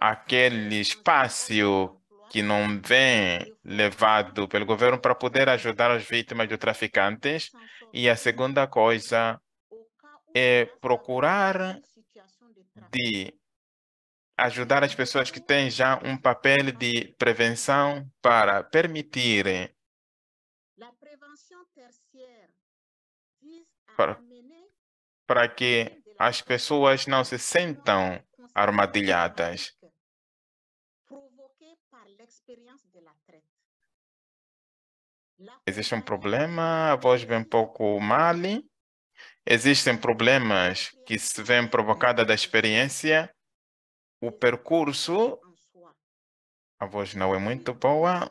Speaker 2: aquele espaço que não vem levado pelo governo para poder ajudar as vítimas de traficantes. E a segunda coisa é procurar de ajudar as pessoas que têm já um papel de prevenção para permitir para, para que as pessoas não se sentam armadilhadas. Existe um problema, a voz vem um pouco mal. Existem problemas que se vêm provocados da experiência. O percurso, a voz não é muito boa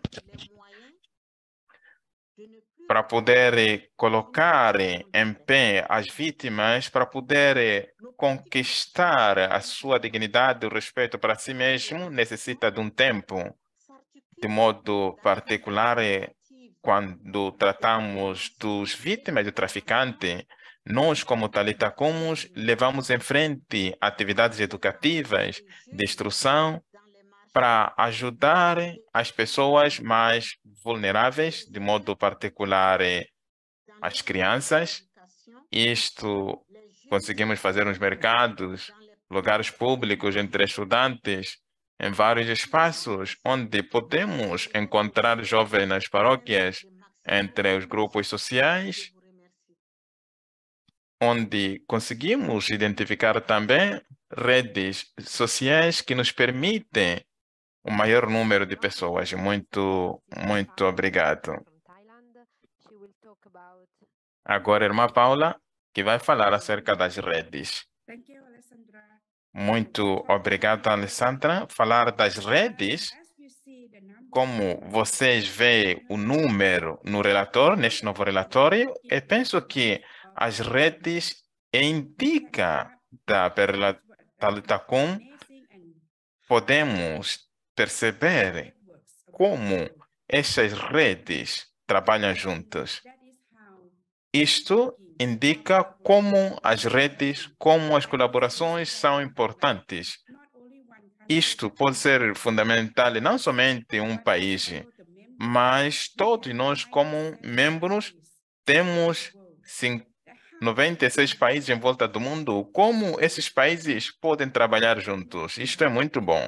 Speaker 2: para poder colocar em pé as vítimas, para poder conquistar a sua dignidade, o respeito para si mesmo, necessita de um tempo. De modo particular, quando tratamos dos vítimas de traficante, nós, como Talitacumos, levamos em frente atividades educativas de instrução para ajudar as pessoas mais vulneráveis, de modo particular as crianças. Isto conseguimos fazer nos mercados, lugares públicos, entre estudantes, em vários espaços onde podemos encontrar jovens nas paróquias, entre os grupos sociais, onde conseguimos identificar também redes sociais que nos permitem o maior número de pessoas. Muito, muito obrigado. Agora, irmã Paula, que vai falar acerca das redes. Muito obrigado, Alessandra. Falar das redes, como vocês veem o número no relatório, neste novo relatório, eu penso que as redes indicam da Perlatalitacum, podemos perceber como essas redes trabalham juntas. Isto indica como as redes, como as colaborações são importantes. Isto pode ser fundamental não somente em um país, mas todos nós, como membros, temos 96 países em volta do mundo. Como esses países podem trabalhar juntos? Isto é muito bom.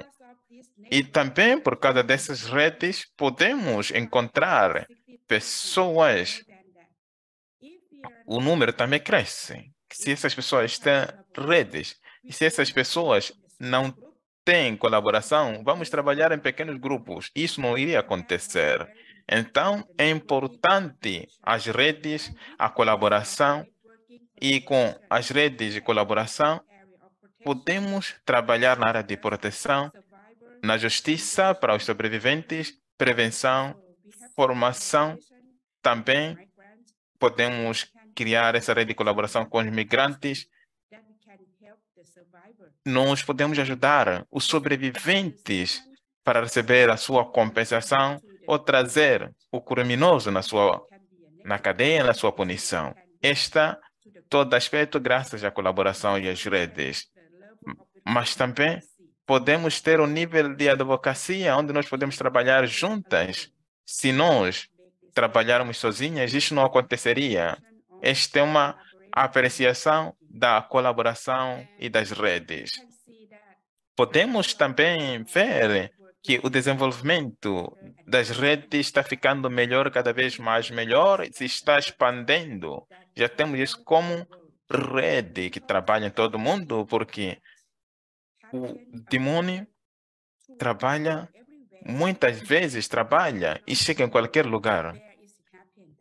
Speaker 2: E também, por causa dessas redes, podemos encontrar pessoas o número também cresce. Se essas pessoas têm redes, e se essas pessoas não têm colaboração, vamos trabalhar em pequenos grupos. Isso não iria acontecer. Então, é importante as redes, a colaboração, e com as redes de colaboração, podemos trabalhar na área de proteção, na justiça para os sobreviventes, prevenção, formação, também podemos criar essa rede de colaboração com os migrantes, nós podemos ajudar os sobreviventes para receber a sua compensação ou trazer o criminoso na sua na cadeia, na sua punição. Esta todo aspecto graças à colaboração e às redes. Mas também podemos ter um nível de advocacia onde nós podemos trabalhar juntas. Se nós trabalharmos sozinhas, isso não aconteceria. Esta é uma apreciação da colaboração e das redes. Podemos também ver que o desenvolvimento das redes está ficando melhor, cada vez mais melhor, se está expandindo. Já temos isso como rede que trabalha em todo mundo, porque o demônio trabalha, muitas vezes trabalha e chega em qualquer lugar.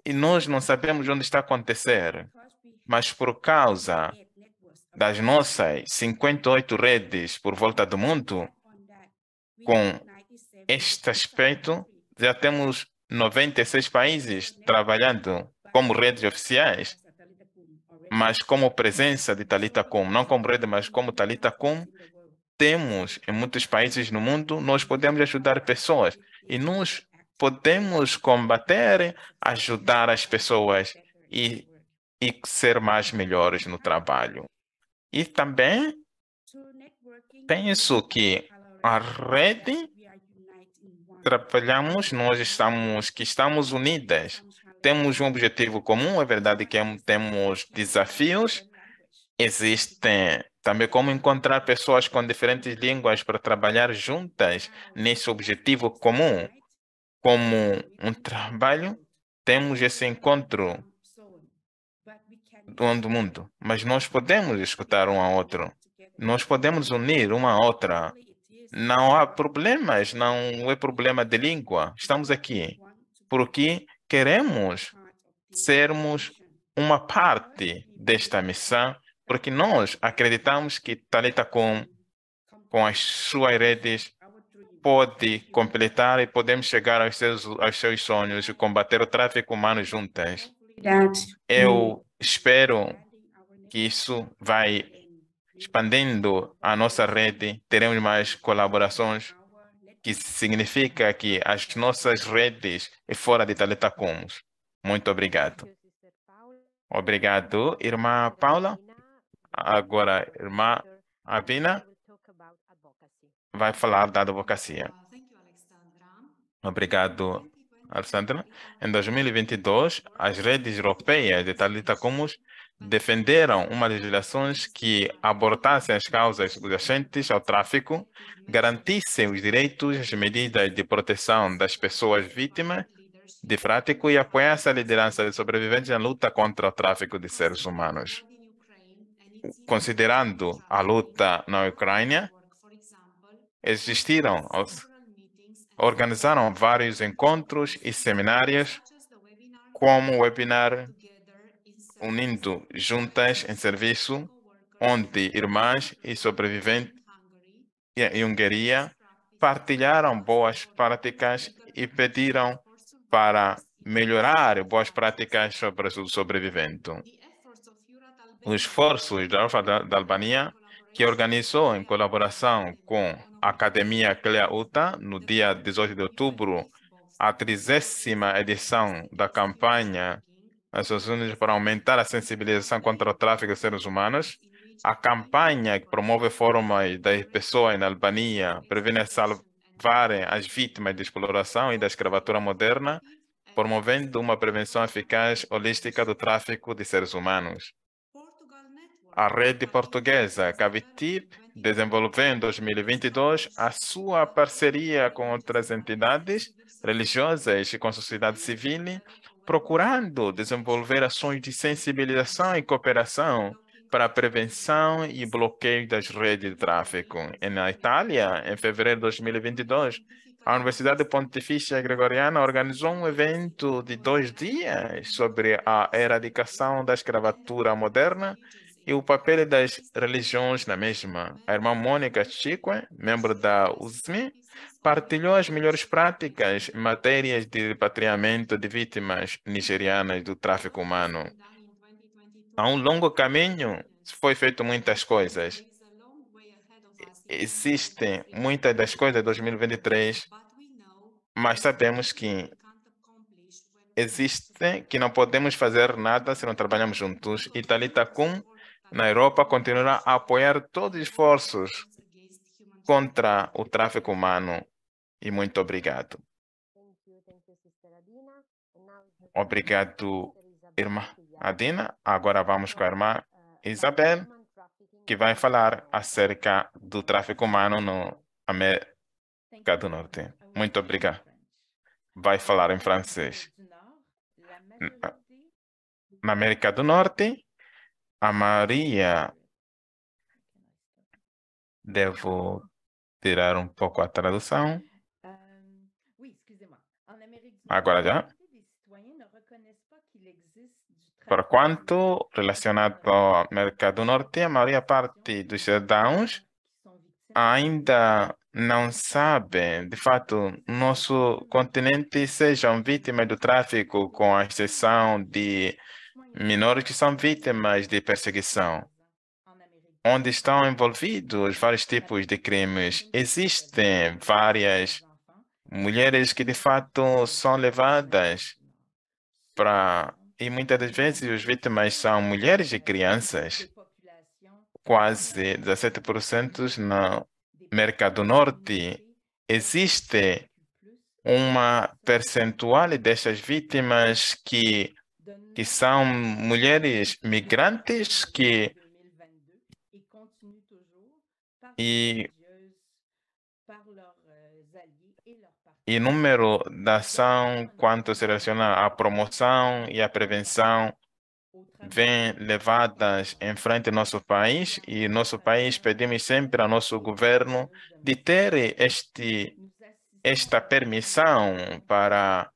Speaker 2: E nós não sabemos onde está a acontecer, mas por causa das nossas 58 redes por volta do mundo, com este aspecto, já temos 96 países trabalhando como redes oficiais, mas como presença de Talita Kum, não como rede, mas como Talita Kum, temos em muitos países no mundo, nós podemos ajudar pessoas e nós podemos combater, ajudar as pessoas e, e ser mais melhores no trabalho. E também penso que a rede trabalhamos, nós estamos que estamos unidas. Temos um objetivo comum, é verdade que temos desafios. Existem também como encontrar pessoas com diferentes línguas para trabalhar juntas nesse objetivo comum. Como um trabalho, temos esse encontro do mundo, mas nós podemos escutar um ao outro. Nós podemos unir uma a outra não há problemas, não é problema de língua. Estamos aqui porque queremos sermos uma parte desta missão, porque nós acreditamos que Talita com, com as suas redes pode completar e podemos chegar aos seus, aos seus sonhos e combater o tráfico humano juntas. Eu espero que isso vai expandindo a nossa rede, teremos mais colaborações, que significa que as nossas redes é fora de Taletacomos. Muito obrigado. Obrigado, irmã Paula. Agora, irmã Avina vai falar da advocacia. Obrigado, Alessandra. Em 2022, as redes europeias de Talita Comus defenderam uma legislação que abortasse as causas subjacentes ao tráfico, garantisse os direitos e as medidas de proteção das pessoas vítimas de tráfico e apoiasse a liderança de sobreviventes na luta contra o tráfico de seres humanos. Considerando a luta na Ucrânia, existiram, organizaram vários encontros e seminários, como o webinar unindo juntas em serviço, onde irmãs e sobreviventes em Hungria partilharam boas práticas e pediram para melhorar boas práticas sobre o sobrevivente. Os esforços da Alfa da Albânia, que organizou em colaboração com a Academia Clea Uta, no dia 18 de outubro, a trigésima edição da campanha Nações Unidas para aumentar a sensibilização contra o tráfico de seres humanos. A campanha que promove formas das pessoas na Albânia previne salvarem as vítimas de exploração e da escravatura moderna, promovendo uma prevenção eficaz holística do tráfico de seres humanos. A rede portuguesa Cavitip desenvolveu em 2022 a sua parceria com outras entidades religiosas e com a sociedade civil procurando desenvolver ações de sensibilização e cooperação para a prevenção e bloqueio das redes de tráfico. Na Itália, em fevereiro de 2022, a Universidade Pontifícia Gregoriana organizou um evento de dois dias sobre a erradicação da escravatura moderna e o papel das religiões na mesma. A irmã Mônica Chico, membro da USMI, partilhou as melhores práticas em matérias de repatriamento de vítimas nigerianas do tráfico humano. Há um longo caminho, foi feito muitas coisas. Existem muitas das coisas de 2023, mas sabemos que existe que não podemos fazer nada se não trabalhamos juntos. E Talita Kum, na Europa, continuará a apoiar todos os esforços contra o tráfico humano e muito obrigado. Obrigado, irmã Adina. Agora vamos com a irmã Isabel, que vai falar acerca do tráfico humano no América do Norte. Muito obrigado. Vai falar em francês. Na América do Norte, a maioria. Devo tirar um pouco a tradução. Agora já. Por quanto relacionado à América do Norte, a maioria parte dos cidadãos ainda não sabem, de fato, nosso continente sejam vítimas do tráfico, com a exceção de menores que são vítimas de perseguição, onde estão envolvidos vários tipos de crimes. Existem várias mulheres que, de fato, são levadas para e muitas das vezes as vítimas são mulheres e crianças. Quase 17% na América do Norte existe uma percentual dessas vítimas que, que são mulheres migrantes que e e número da ação quanto se relaciona à promoção e à prevenção vem levadas em frente ao nosso país. E nosso país pedimos sempre ao nosso governo de ter este esta permissão para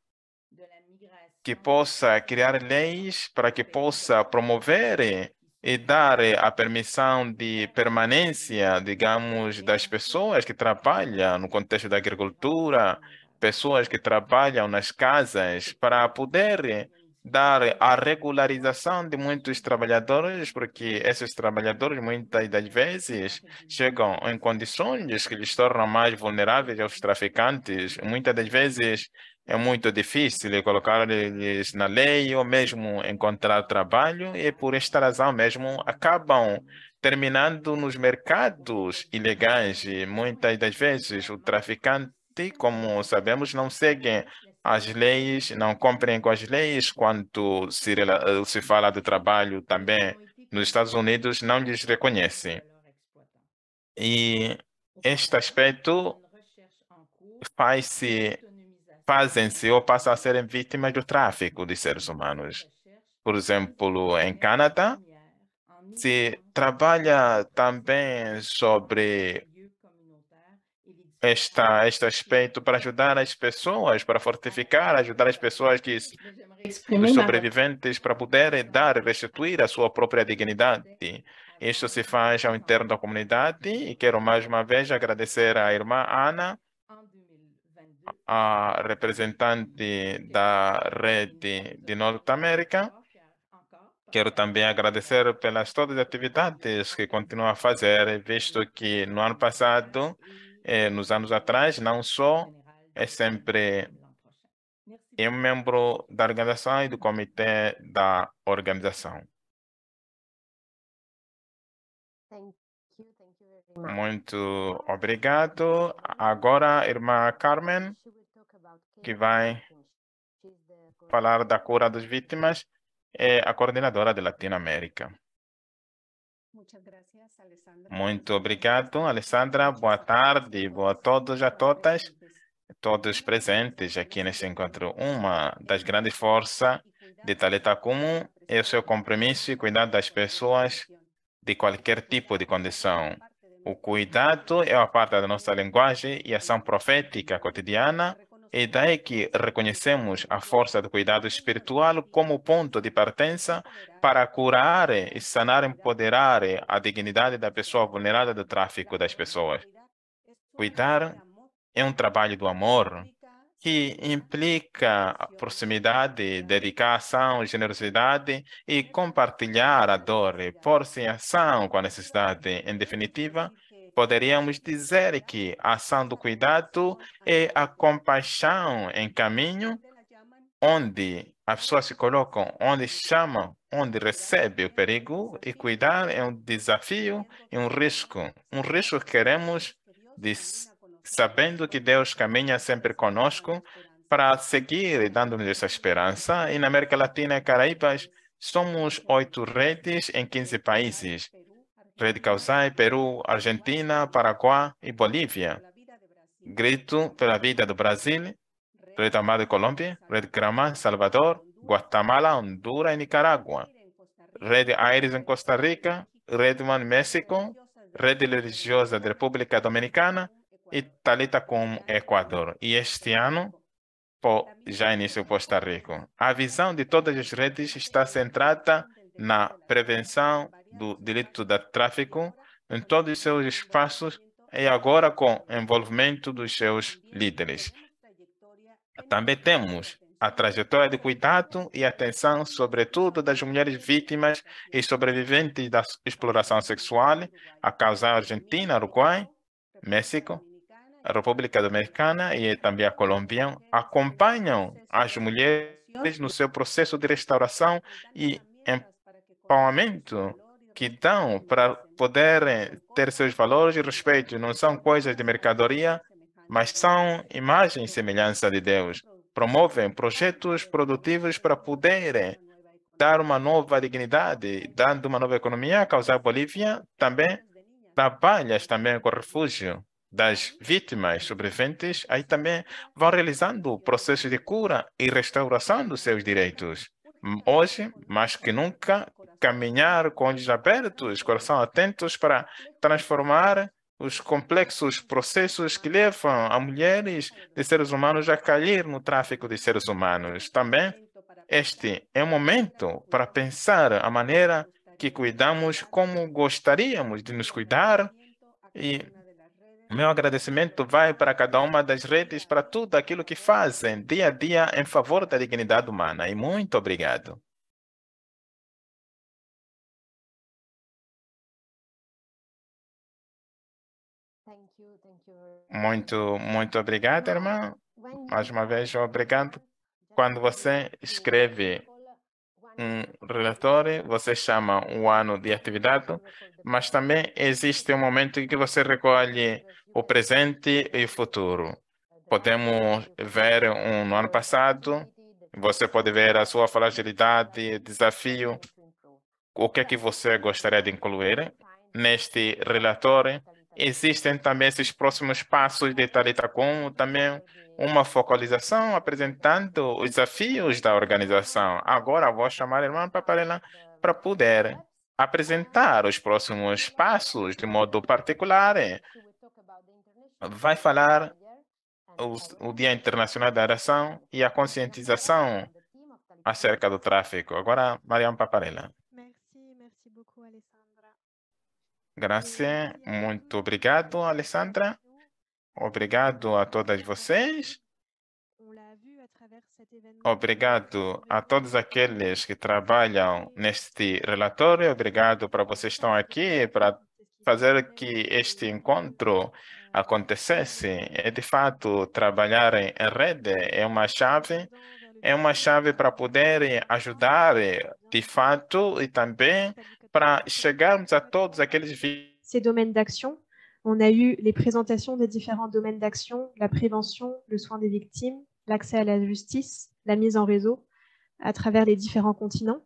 Speaker 2: que possa criar leis para que possa promover e dar a permissão de permanência, digamos, das pessoas que trabalham no contexto da agricultura, pessoas que trabalham nas casas, para poder dar a regularização de muitos trabalhadores, porque esses trabalhadores muitas das vezes chegam em condições que lhes tornam mais vulneráveis aos traficantes. Muitas das vezes é muito difícil colocar eles na lei ou mesmo encontrar trabalho e por esta razão mesmo acabam terminando nos mercados ilegais e muitas das vezes o traficante, como sabemos, não segue as leis, não cumprem com as leis quando se, se fala de trabalho também nos Estados Unidos não lhes reconhecem. E este aspecto faz-se fazem-se ou passam a serem vítimas do tráfico de seres humanos. Por exemplo, em Canadá, se trabalha também sobre esta, este aspecto para ajudar as pessoas, para fortificar, ajudar as pessoas que os sobreviventes para poderem dar e restituir a sua própria dignidade. Isso se faz ao interno da comunidade e quero mais uma vez agradecer à irmã Ana a representante da rede de Norte América. Quero também agradecer pelas todas as atividades que continua a fazer, visto que no ano passado, eh, nos anos atrás, não só é sempre é um membro da organização e do comitê da organização. Muito obrigado. Agora, a irmã Carmen, que vai falar da cura das vítimas, é a coordenadora de Latinoamérica. Muito obrigado, Alessandra. Boa tarde, boa a todos e a todas, todos presentes aqui neste encontro. Uma das grandes forças de Taleta Comum é o seu compromisso e cuidado das pessoas de qualquer tipo de condição. O cuidado é uma parte da nossa linguagem e ação profética cotidiana, e daí que reconhecemos a força do cuidado espiritual como ponto de pertença para curar e sanar, empoderar a dignidade da pessoa vulnerável do tráfico das pessoas. Cuidar é um trabalho do amor que implica proximidade, dedicação, generosidade e compartilhar a dor e pôr-se em ação com a necessidade. Em definitiva, poderíamos dizer que a ação do cuidado é a compaixão em caminho onde as pessoas se colocam, onde chamam, onde recebe o perigo e cuidar é um desafio e um risco. Um risco que queremos sabendo que Deus caminha sempre conosco para seguir dando-nos essa esperança. E na América Latina e Caraíbas, somos oito redes em 15 países. Rede Causai, Peru, Argentina, Paraguai e Bolívia. Grito pela Vida do Brasil, Rede de Colômbia, Rede Gramã, Salvador, Guatemala, Honduras e Nicarágua, Rede Aires em Costa Rica, Rede One México, Rede Religiosa da República Dominicana e Talita com Equador. E este ano, já início Costa Rica. A visão de todas as redes está centrada na prevenção do delito de tráfico em todos os seus espaços e agora com envolvimento dos seus líderes. Também temos a trajetória de cuidado e atenção, sobretudo das mulheres vítimas e sobreviventes da exploração sexual, a causa Argentina, Uruguai, México, a República Dominicana e também a Colômbia, acompanham as mulheres no seu processo de restauração e empoweramento que dão para poderem ter seus valores e respeito. Não são coisas de mercadoria, mas são imagens e semelhança de Deus promovem projetos produtivos para poderem dar uma nova dignidade, dando uma nova economia, causar Bolívia também trabalha também com refúgio das vítimas sobreviventes, aí também vão realizando processos de cura e restauração dos seus direitos. Hoje, mais que nunca, caminhar com olhos abertos, coração atentos para transformar os complexos processos que levam a mulheres de seres humanos a cair no tráfico de seres humanos. Também este é o momento para pensar a maneira que cuidamos como gostaríamos de nos cuidar e meu agradecimento vai para cada uma das redes, para tudo aquilo que fazem dia a dia em favor da dignidade humana. E muito obrigado. Muito, muito obrigado, irmã. Mais uma vez, obrigado. Quando você escreve um relatório, você chama um ano de atividade, mas também existe um momento em que você recolhe o presente e o futuro. Podemos ver um, no ano passado, você pode ver a sua fragilidade, desafio, o que é que você gostaria de incluir neste relatório Existem também esses próximos passos de Talita com também uma focalização apresentando os desafios da organização. Agora vou chamar a irmã Paparela para poder apresentar os próximos passos de modo particular. Vai falar o, o Dia Internacional da Oração e a conscientização acerca do tráfico. Agora, Mariana Paparela. Graças, muito obrigado, Alessandra. Obrigado a todas vocês. Obrigado a todos aqueles que trabalham neste relatório. Obrigado para vocês que estão aqui para fazer que este encontro acontecesse. É de fato trabalhar em rede é uma chave, é uma chave para poder ajudar de fato e também
Speaker 5: Ces domaines d'action, on a eu les présentations des différents domaines d'action, la prévention, le soin des victimes, l'accès à la justice, la mise en réseau à travers les différents continents.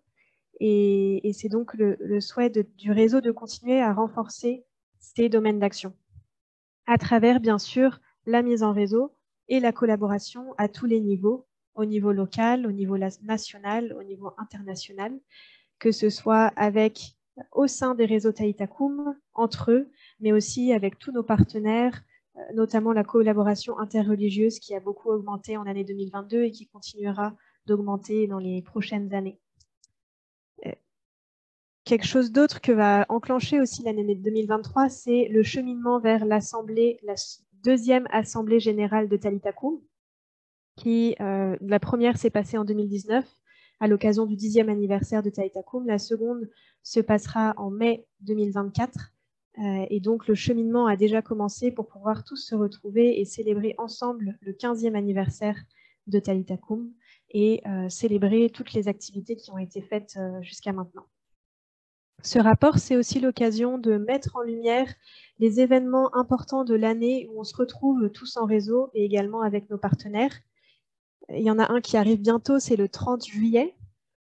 Speaker 5: Et, c'est donc le, souhait du réseau de continuer à renforcer ces domaines d'action. À travers, bien sûr, la mise en réseau et la collaboration à tous les niveaux, au niveau local, au niveau national, au niveau international, que ce soit avec au sein des réseaux Taïtakoum, entre eux, mais aussi avec tous nos partenaires, euh, notamment la collaboration interreligieuse qui a beaucoup augmenté en année 2022 et qui continuera d'augmenter dans les prochaines années. Euh, quelque chose d'autre que va enclencher aussi l'année 2023, c'est le cheminement vers l'assemblée, la deuxième assemblée générale de Talitakoum, qui euh, la première s'est passée en 2019 à l'occasion du dixième anniversaire de Taïtakoum. La seconde se passera en mai 2024. Euh, et donc, le cheminement a déjà commencé pour pouvoir tous se retrouver et célébrer ensemble le 15e anniversaire de Talitakoum et euh, célébrer toutes les activités qui ont été faites euh, jusqu'à maintenant. Ce rapport, c'est aussi l'occasion de mettre en lumière les événements importants de l'année où on se retrouve tous en réseau et également avec nos partenaires. Il y en a un qui arrive bientôt, c'est le 30 juillet.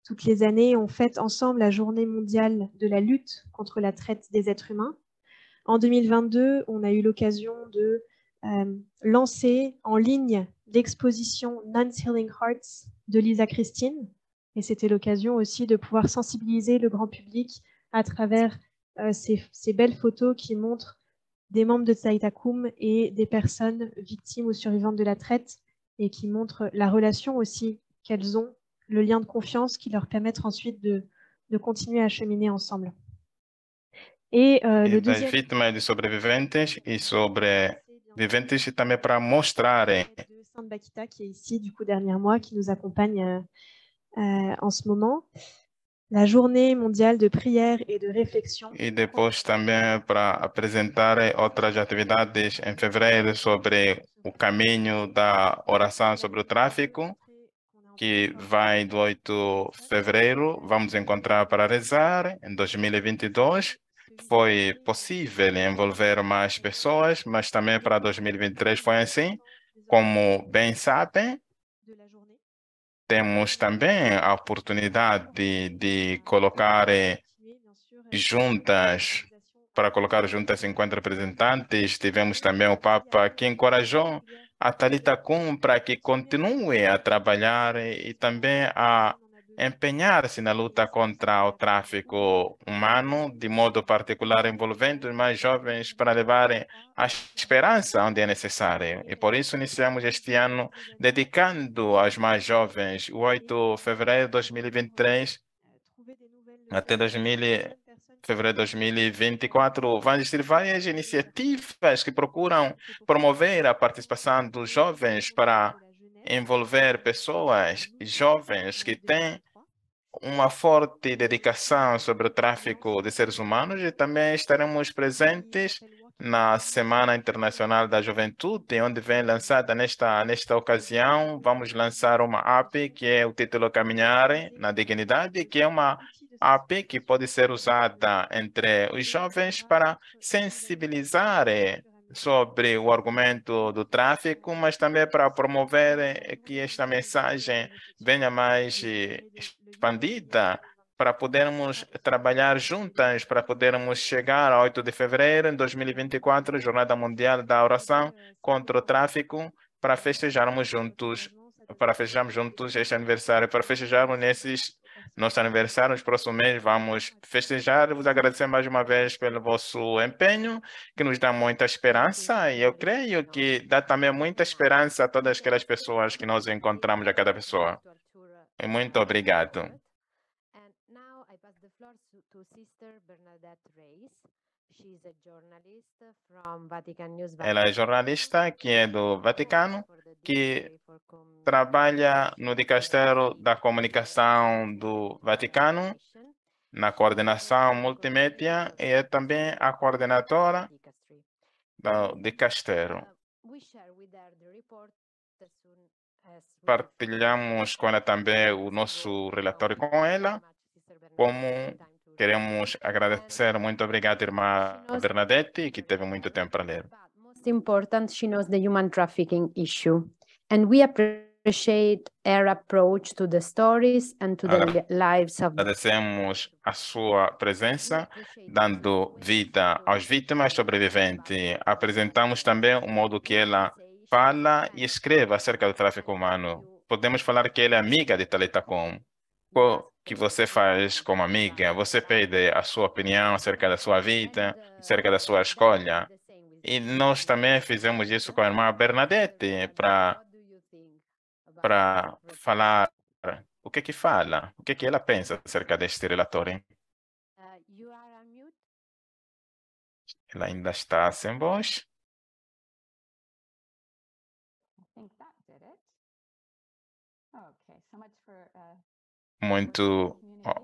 Speaker 5: Toutes les années, on fête ensemble la journée mondiale de la lutte contre la traite des êtres humains. En 2022, on a eu l'occasion de euh, lancé en ligne l'exposition Nuns Healing Hearts de Lisa Christine. Et c'était l'occasion aussi de pouvoir sensibiliser le grand public à travers euh, ces, belles photos qui montrent des membres de Tsaitakum et des personnes victimes ou survivantes de la traite et qui montrent la relation aussi qu'elles ont, le lien de confiance qui leur permettent ensuite de, de continuer à cheminer ensemble. Et
Speaker 2: E
Speaker 5: le
Speaker 2: das
Speaker 5: deuxième
Speaker 2: vítimas de sobreviventes e sobreviventes também para mostrarem
Speaker 5: de Sainte Bakita qui est ici du coup derrière moi, qui nous accompagne euh, euh, en ce moment. La journée mondiale de prière et de réflexion.
Speaker 2: E depois também para apresentar outras atividades em fevereiro sobre o caminho da oração sobre o tráfico, que vai do 8 de fevereiro. Vamos encontrar para rezar em 2022. Foi possível envolver mais pessoas, mas também para 2023 foi assim. Como bem sabem. Temos também a oportunidade de, colocar eh, juntas para colocar juntas 50 representantes. Tivemos também o Papa que encorajou a Talita Kum para que continue a trabalhar e também a empenhar-se na luta contra o tráfico humano, de modo particular envolvendo os mais jovens para levarem a esperança onde é necessário. E por isso iniciamos este ano dedicando aos mais jovens, o 8 de fevereiro de 2023 até 2000 fevereiro de 2024, vão existir várias iniciativas que procuram promover a participação dos jovens para envolver pessoas jovens que têm uma forte dedicação sobre o tráfico de seres humanos e também estaremos presentes na Semana Internacional da Juventude, onde vem lançada nesta, nesta ocasião, vamos lançar uma app que é o título Caminhar na Dignidade, que é uma app que pode ser usada entre os jovens para sensibilizar sobre o argumento do tráfico, mas também para promover que esta mensagem venha mais eh, expandida para podermos trabalhar juntas, para podermos chegar a 8 de fevereiro de 2024, Jornada Mundial da Oração contra o Tráfico, para festejarmos juntos, para festejarmos juntos este aniversário, para festejarmos nesses nosso aniversário, nos próximos meses, vamos festejar. Vos agradecer mais uma vez pelo vosso empenho, que nos dá muita esperança, e eu creio que dá também muita esperança a todas aquelas pessoas que nós encontramos a cada pessoa. E muito obrigado. Ela é jornalista que é do Vaticano, que trabalha no Dicastério da Comunicação do Vaticano, na coordenação multimédia, e é também a coordenadora do Dicastério. Partilhamos com ela também o nosso relatório com ela, como queremos agradecer. Muito obrigado, irmã Bernadette, que teve muito tempo para ler.
Speaker 1: Most important, she knows the human trafficking issue. And we appreciate her approach to the stories and to the lives of
Speaker 2: Agradecemos a sua presença, dando vida aos vítimas sobreviventes. Apresentamos também o modo que ela fala e escreve acerca do tráfico humano. Podemos falar que ela é amiga de Talita Com. O que você faz como amiga? Você pede a sua opinião acerca da sua vida, acerca da sua escolha. E nós também fizemos isso com a irmã Bernadette para para falar o que que fala, o que que ela pensa acerca deste relatório. Ela ainda está sem voz. Muito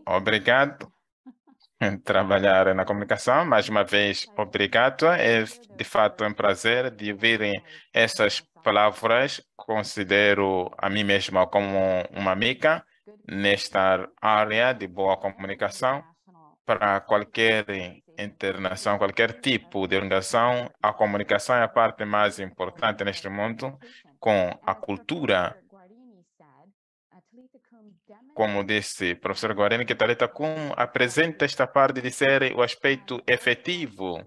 Speaker 2: obrigado trabalhar na comunicação. Mais uma vez, obrigado. É de fato um prazer de ouvir essas palavras. Considero a mim mesma como uma amiga nesta área de boa comunicação. Para qualquer internação, qualquer tipo de organização, a comunicação é a parte mais importante neste mundo, com a cultura como disse o professor Guarani, Kum apresenta esta parte de ser o aspecto efetivo,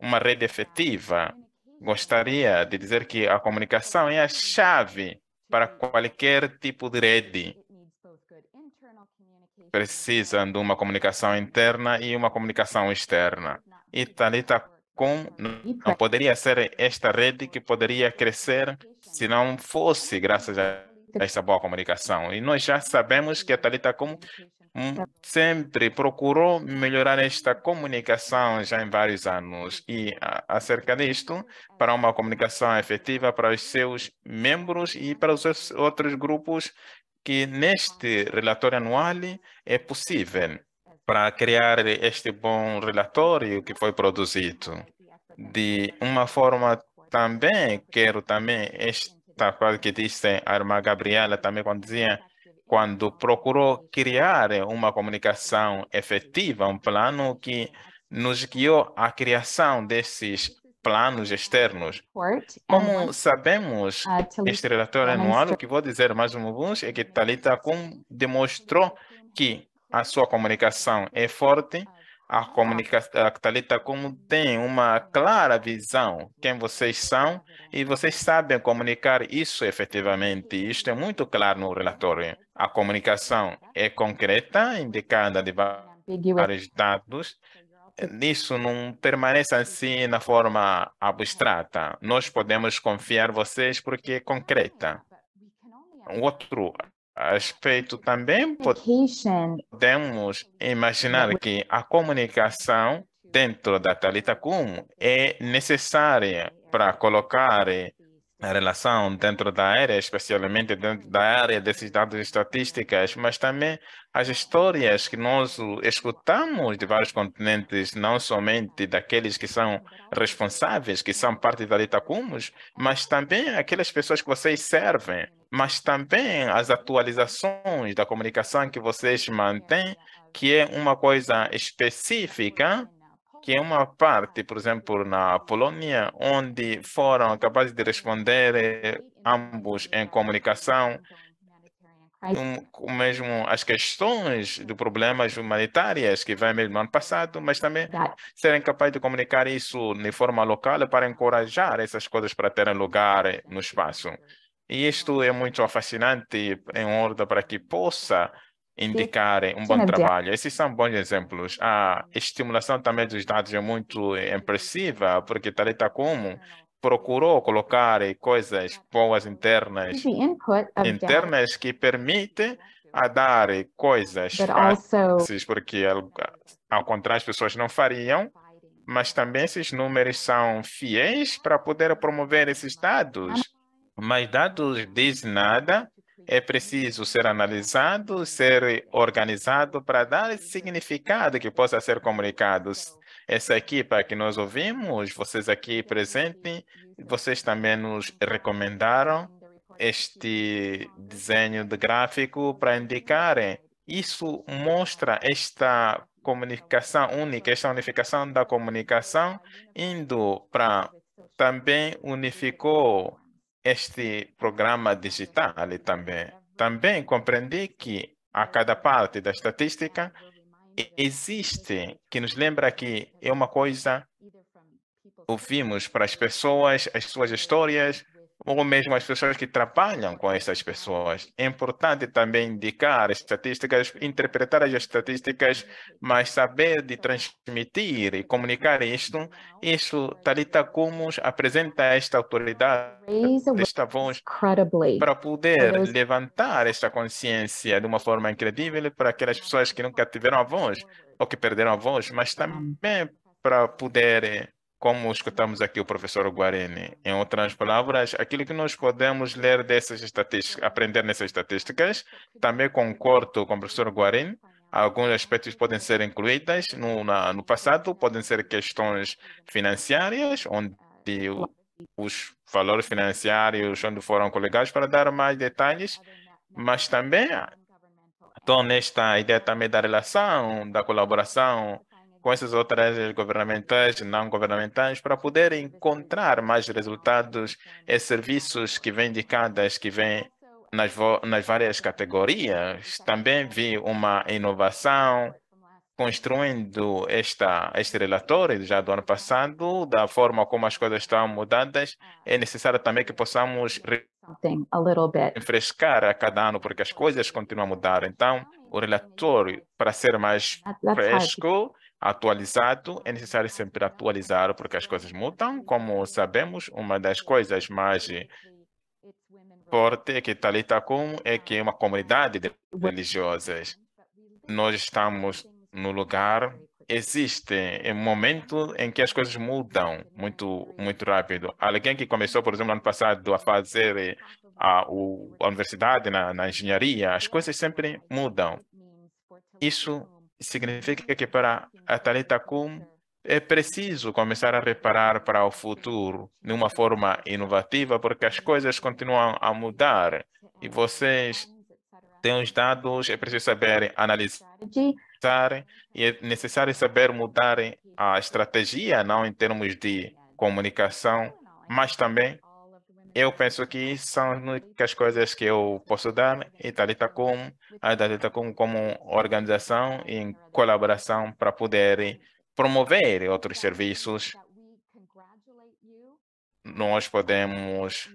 Speaker 2: uma rede efetiva. gostaria de dizer que a comunicação é a chave para qualquer tipo de rede. Precisa de uma comunicação interna e uma comunicação externa. E Talita com não poderia ser esta rede que poderia crescer se não fosse graças a esta boa comunicação. E nós já sabemos que a Talita Com hum, sempre procurou melhorar esta comunicação já em vários anos. E acerca disto, para uma comunicação efetiva para os seus membros e para os outros grupos que neste relatório anual é possível para criar este bom relatório que foi produzido. De uma forma também, quero também esta coisa que disse a irmã Gabriela também quando dizia, quando procurou criar uma comunicação efetiva, um plano que nos guiou à criação desses planos externos. Como sabemos, este relatório anual, o que vou dizer mais uma vez é que Talita Kum demonstrou que a sua comunicação é forte, a, comunicação, a como tem uma clara visão quem vocês são e vocês sabem comunicar isso efetivamente. Isto é muito claro no relatório. A comunicação é concreta, indicada de vários dados. Isso não permanece assim na forma abstrata. Nós podemos confiar vocês porque é concreta. Outro aspecto também podemos imaginar que a comunicação dentro da Talita Kum é necessária para colocar a relação dentro da área, especialmente dentro da área desses dados estatísticas, mas também as histórias que nós escutamos de vários continentes, não somente daqueles que são responsáveis, que são parte da Itacumos, mas também aquelas pessoas que vocês servem, mas também as atualizações da comunicação que vocês mantêm, que é uma coisa específica que é uma parte, por exemplo, na Polônia, onde foram capazes de responder eh, ambos em comunicação, mesmo as questões de problemas humanitários que vem mesmo no ano passado, mas também serem capazes de comunicar isso de forma local para encorajar essas coisas para terem lugar no espaço. E isto é muito fascinante em ordem para que possa indicarem um bom trabalho. Esses são bons exemplos. A estimulação também dos dados é muito impressiva, porque Talita Como procurou colocar coisas boas internas, internas que permitem a dar coisas fáceis, porque ao contrário as pessoas não fariam, mas também esses números são fiéis para poder promover esses dados. Mas dados dizem nada é preciso ser analisado, ser organizado para dar significado que possa ser comunicado. Essa equipa que nós ouvimos, vocês aqui presentes, vocês também nos recomendaram este desenho de gráfico para indicarem. Isso mostra esta comunicação única, esta unificação da comunicação, indo para também unificou este programa digital também. Também compreendi que a cada parte da estatística existe, que nos lembra que é uma coisa ouvimos para as pessoas, as suas histórias, ou mesmo as pessoas que trabalham com essas pessoas. É importante também indicar estatísticas, interpretar as estatísticas, mas saber de transmitir e comunicar isto, isso Talita Kumus apresenta esta autoridade, esta voz, para poder levantar esta consciência de uma forma incrível para aquelas pessoas que nunca tiveram a voz ou que perderam a voz, mas também para poder como escutamos aqui o professor Guarini. Em outras palavras, aquilo que nós podemos ler dessas estatísticas, aprender nessas estatísticas, também concordo com o professor Guarini, alguns aspectos podem ser incluídos no, na, no passado, podem ser questões financeiras, onde os valores financeiros onde foram colocados para dar mais detalhes, mas também estou nesta ideia também da relação, da colaboração com essas outras governamentais e não governamentais para poder encontrar mais resultados e serviços que vêm indicadas, que vêm nas, nas várias categorias. Também vi uma inovação construindo esta, este relatório já do ano passado, da forma como as coisas estão mudadas, é necessário também que possamos refrescar a cada ano, porque as coisas continuam a mudar. Então, o relatório, para ser mais fresco, atualizado, é necessário sempre atualizar, porque as coisas mudam. Como sabemos, uma das coisas mais fortes que Talita Kum é que é uma comunidade de religiosas. Nós estamos no lugar, existe um momento em que as coisas mudam muito, muito rápido. Alguém que começou, por exemplo, ano passado a fazer a, a universidade na, na engenharia, as coisas sempre mudam. Isso significa que para a Talita Kum é preciso começar a reparar para o futuro de uma forma inovativa, porque as coisas continuam a mudar. E vocês têm os dados, é preciso saber analisar e é necessário saber mudar a estratégia, não em termos de comunicação, mas também eu penso que são as únicas coisas que eu posso dar Talita Kum, a Talita Kum como organização em colaboração para poder promover outros serviços. Nós podemos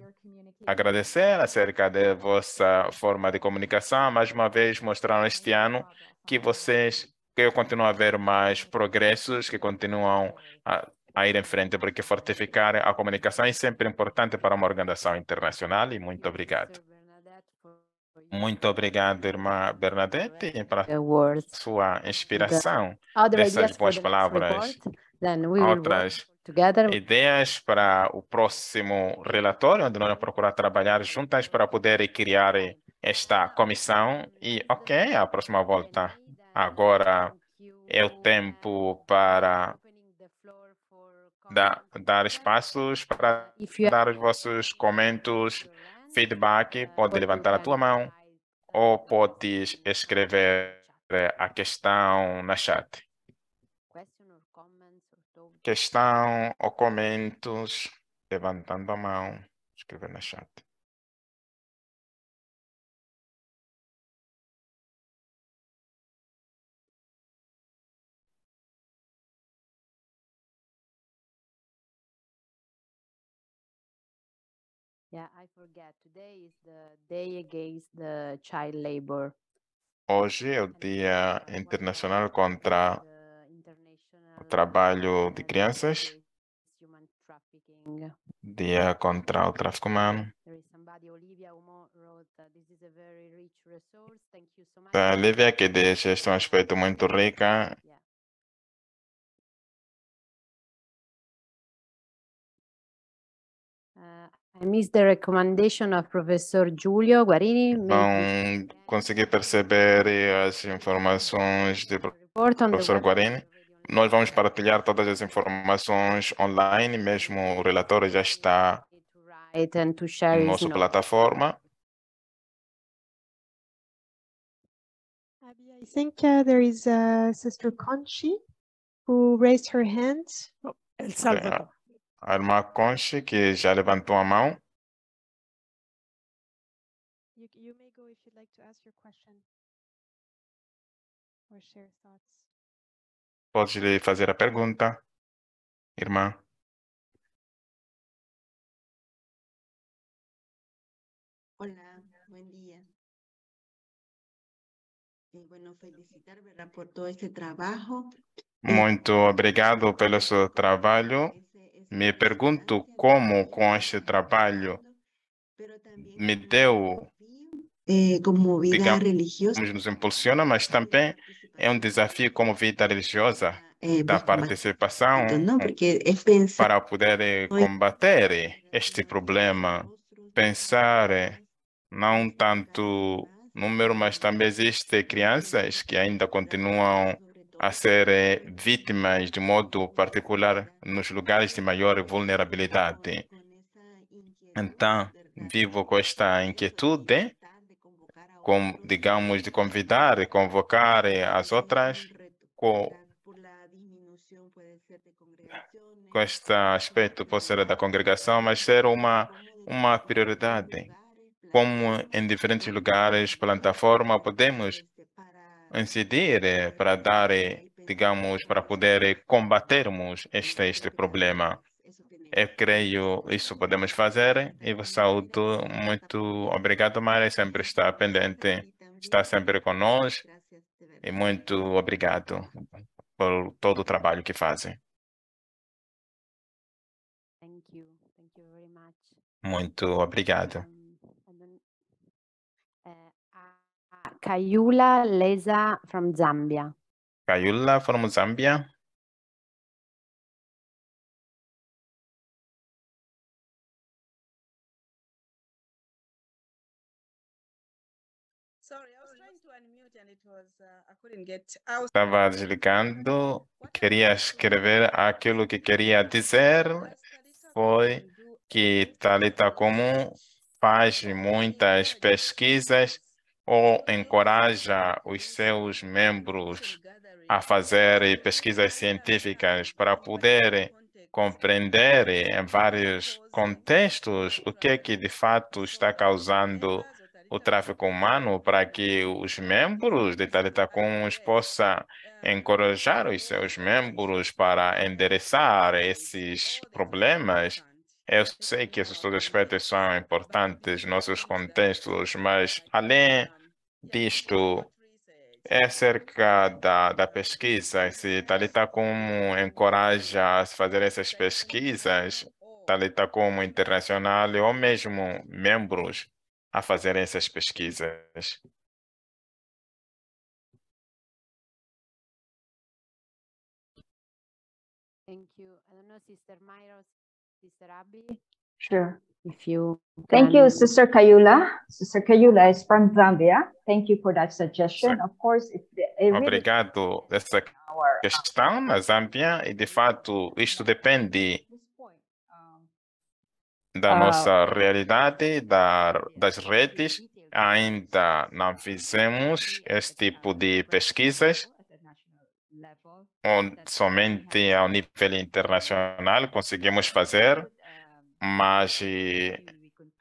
Speaker 2: agradecer acerca da vossa forma de comunicação, mais uma vez mostraram este ano que vocês, que eu continuo a ver mais progressos, que continuam a, a ir em frente, porque fortificar a comunicação é sempre importante para uma organização internacional e muito obrigado. Muito obrigado, irmã Bernadette, para
Speaker 6: words.
Speaker 2: sua inspiração.
Speaker 6: Other
Speaker 2: Essas
Speaker 6: ideas for
Speaker 2: boas palavras. Outras ideias para o próximo relatório, onde nós vamos procurar trabalhar juntas para poder criar esta comissão. E, ok, a próxima volta. Agora é o tempo para dar, dar espaços para dar os vossos comentários, feedback. Pode levantar a tua mão ou podes escrever a questão na chat. Questão ou comentários, levantando a mão, escrever na chat. Hoje é o Dia Internacional contra o trabalho de
Speaker 6: Day
Speaker 2: crianças. Dia contra o tráfico humano.
Speaker 6: Olivia, a
Speaker 2: Lívia, que deixa este é um aspecto muito rica.
Speaker 6: I missed the recommendation of Professor Giulio Guarini.
Speaker 2: Não consegui perceber as informações do
Speaker 6: the
Speaker 2: professor Guarini. Nós vamos partilhar todas as informações online, mesmo o relatório já está na nossa plataforma.
Speaker 5: Abby, I think uh, there is uh, Sister Conchi who raised her hand.
Speaker 7: El
Speaker 2: Ok,
Speaker 7: Salvador.
Speaker 2: A irmã Conchi, que já levantou a mão.
Speaker 5: You, you may go if you'd like to ask your question or share thoughts.
Speaker 2: Pode lhe fazer a pergunta, irmã.
Speaker 8: Buen día. Eh, bueno, felicitar, ¿verdad? por todo este trabajo.
Speaker 2: Muito obrigado pelo seu trabalho. Me pergunto como com este trabalho me deu,
Speaker 8: eh, como vida
Speaker 2: digamos,
Speaker 8: religiosa.
Speaker 2: nos impulsiona, mas também é um desafio como vida religiosa
Speaker 8: eh,
Speaker 2: da participação para poder eh, combater este problema, pensar não tanto número, mas também existe crianças que ainda continuam a ser eh, vítimas de modo particular nos lugares de maior vulnerabilidade. Então, vivo com esta inquietude, com, digamos, de convidar e convocar eh, as outras com, com este aspecto, pode ser da congregação, mas ser uma, uma prioridade. Como em diferentes lugares, plataforma, podemos incidir eh, para dar eh, digamos, para poder combatermos este, este problema. Eu creio isso podemos fazer e vos saúdo. Muito obrigado, Mari, sempre está pendente, está sempre conosco e muito obrigado por todo o trabalho que fazem. Muito obrigado.
Speaker 6: Um, and then, uh, uh, Kayula Leza from Zambia.
Speaker 2: Kayula from Zambia.
Speaker 7: Sorry, I was trying to unmute and it was, uh, I couldn't get out.
Speaker 2: Estava desligando, queria escrever aquilo que queria dizer foi que Talita Comum faz muitas pesquisas ou encoraja os seus membros a fazer pesquisas científicas para poder compreender em vários contextos o que é que de fato está causando o tráfico humano para que os membros de Talita Comuns possam encorajar os seus membros para endereçar esses problemas. Eu sei que esses todos aspectos são importantes nos nossos contextos, mas além disto, é acerca da, da pesquisa, se Talita como encoraja a fazer essas pesquisas, Talita como internacional ou mesmo membros a fazerem essas pesquisas.
Speaker 6: Thank you. I don't know, Sister Myra, or Sister Abby,
Speaker 9: Sure.
Speaker 6: if you.
Speaker 9: Thank you,
Speaker 6: can-
Speaker 9: Sister Kayula. Sister Kayula is from Zambia. Thank you for that suggestion. Of course, it, it really
Speaker 2: Obrigado dessa
Speaker 9: our
Speaker 2: questão na Zâmbia e de fato isto depende da
Speaker 9: Ah.
Speaker 2: nossa realidade, da, das redes. Ainda não fizemos esse tipo de pesquisas,
Speaker 9: at the national level,
Speaker 2: onde somente ao nível internacional conseguimos fazer, mas eh,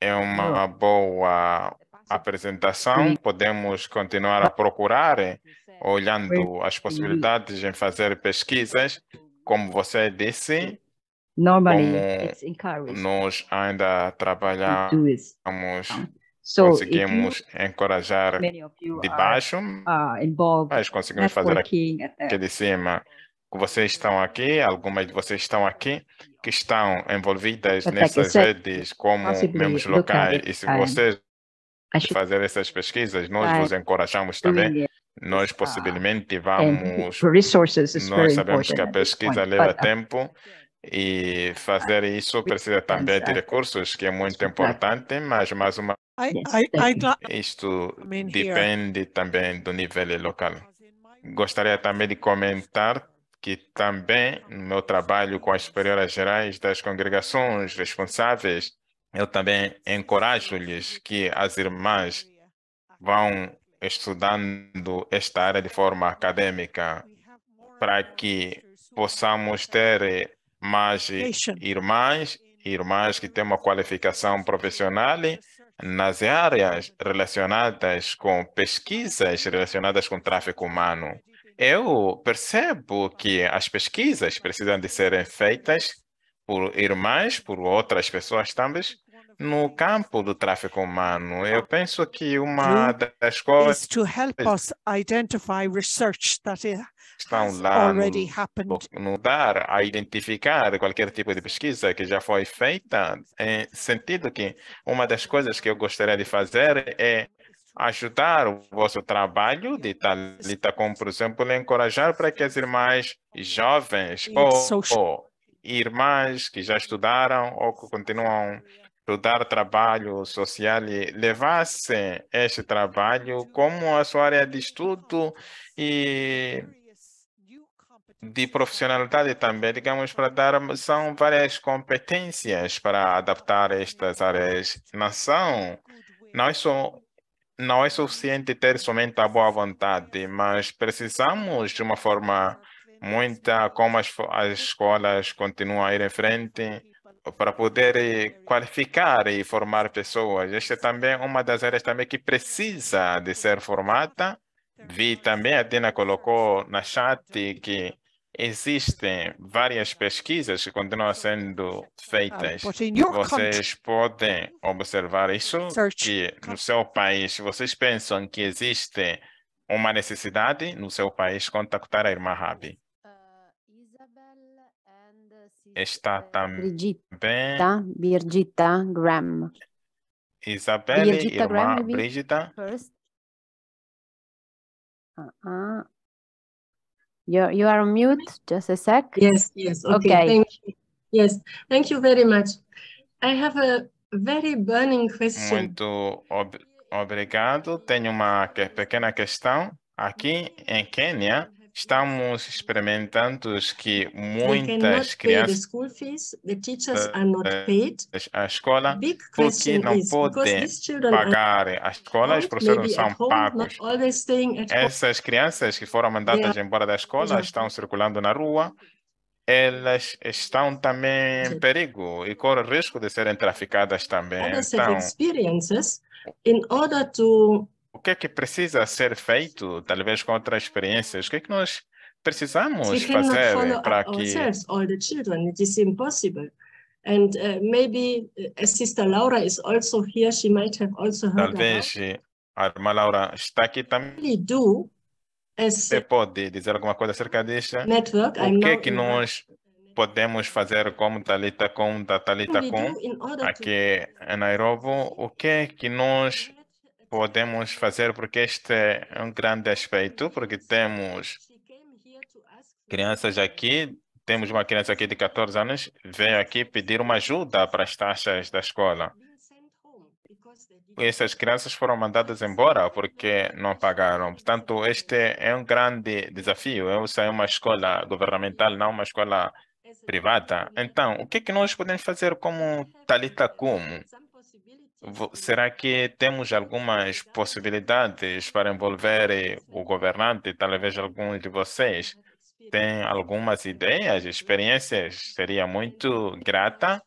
Speaker 2: é uma boa apresentação. Podemos continuar a procurar, eh, olhando as possibilidades em fazer pesquisas. Como você disse, como nós ainda trabalhamos.
Speaker 9: So
Speaker 2: conseguimos encorajar de
Speaker 9: are
Speaker 2: baixo,
Speaker 9: uh, involved
Speaker 2: mas conseguimos fazer aqui
Speaker 9: the
Speaker 2: de cima. Vocês estão aqui, algumas de vocês estão aqui, que estão envolvidas
Speaker 9: But like
Speaker 2: nessas
Speaker 9: said,
Speaker 2: redes como membros locais. E se vocês
Speaker 9: should
Speaker 2: fazer essas pesquisas, nós vos encorajamos também. Nós
Speaker 9: uh,
Speaker 2: possivelmente
Speaker 9: And
Speaker 2: vamos Nós sabemos que a pesquisa leva
Speaker 9: but, uh,
Speaker 2: tempo e fazer isso precisa também de
Speaker 9: uh,
Speaker 2: recursos, que é muito importante, mas mais uma
Speaker 7: I,
Speaker 9: Yes,
Speaker 7: I, I'd
Speaker 9: definitely.
Speaker 7: like,
Speaker 2: isto
Speaker 7: I here.
Speaker 2: depende também do nível local. Gostaria também de comentar que também no meu trabalho com as superioras gerais das congregações responsáveis, eu também encorajo-lhes que as irmãs vão estudando esta área de forma acadêmica para que possamos ter eh, mais irmãs, irmãs que têm uma qualificação profissional nas áreas relacionadas com pesquisas relacionadas com tráfico humano. Eu percebo que as pesquisas precisam de serem feitas por irmãs, por outras pessoas também, no campo do tráfico humano. Eu penso que uma das coisas estão lá no no dar a identificar qualquer tipo de pesquisa que já foi feita, em sentido que uma das coisas que eu gostaria de fazer é ajudar o vosso trabalho de Talita, como por exemplo, encorajar para que as irmãs jovens ou, ou irmãs que já estudaram ou que continuam estudar trabalho social e levassem este trabalho como a sua área de estudo e de profissionalidade também, digamos, para dar, são várias competências para adaptar estas áreas. Não são, não é só, não é suficiente ter somente a boa vontade, mas precisamos de uma forma muita, como as, as escolas continuam a ir em frente, para poder eh, qualificar e formar pessoas. Esta é também uma das áreas também que precisa de ser formada Vi também, a Dina colocou na chat que existem várias pesquisas que continuam sendo feitas.
Speaker 10: your
Speaker 2: Vocês podem observar isso, que no seu país, vocês pensam que existe uma necessidade no seu país contactar a irmã Rabi. Está também
Speaker 1: Brigitta, Birgitta Graham.
Speaker 2: Isabelle,
Speaker 1: Birgitta Graham,
Speaker 2: irmã
Speaker 1: maybe
Speaker 2: Brígida.
Speaker 1: first. Uh-uh. You you are on mute. Just a sec.
Speaker 11: Yes, yes. Okay,
Speaker 1: Okay.
Speaker 11: thank you. Yes, thank you very much. I have a very burning question.
Speaker 2: Muito ob- obrigado. Tenho uma que- pequena questão. Aqui em Quênia, estamos experimentando que muitas crianças
Speaker 11: school fees, the teachers are not paid.
Speaker 2: a escola porque não podem pagar a escola, os professores
Speaker 11: maybe
Speaker 2: são pagos. Essas crianças que foram mandadas embora da escola estão circulando na rua, elas estão também em perigo e correm risco de serem traficadas também. Então,
Speaker 11: in order to
Speaker 2: que é que precisa ser feito, talvez com outras experiências? O que é que nós precisamos
Speaker 11: we
Speaker 2: fazer para que
Speaker 11: ourselves all the children. It is impossible. And uh, maybe uh, Sister Laura is also here, she might have also heard about
Speaker 2: talvez a irmã Laura está aqui também
Speaker 11: do
Speaker 2: você pode dizer alguma coisa acerca disso?
Speaker 11: network.
Speaker 2: O que é que nós podemos fazer como Talita com da Talita com aqui em Nairobi? O que é que nós podemos fazer porque este é um grande aspecto, porque temos crianças aqui, temos uma criança aqui de 14 anos, veio aqui pedir uma ajuda para as taxas da escola. Essas crianças foram mandadas embora porque não pagaram. Portanto, este é um grande desafio. Essa é uma escola governamental, não uma escola privada. Então, o que que nós podemos fazer como Talita Como? Será que temos algumas possibilidades para envolver eh, o governante? Talvez alguns de vocês têm algumas ideias, experiências. Seria muito grata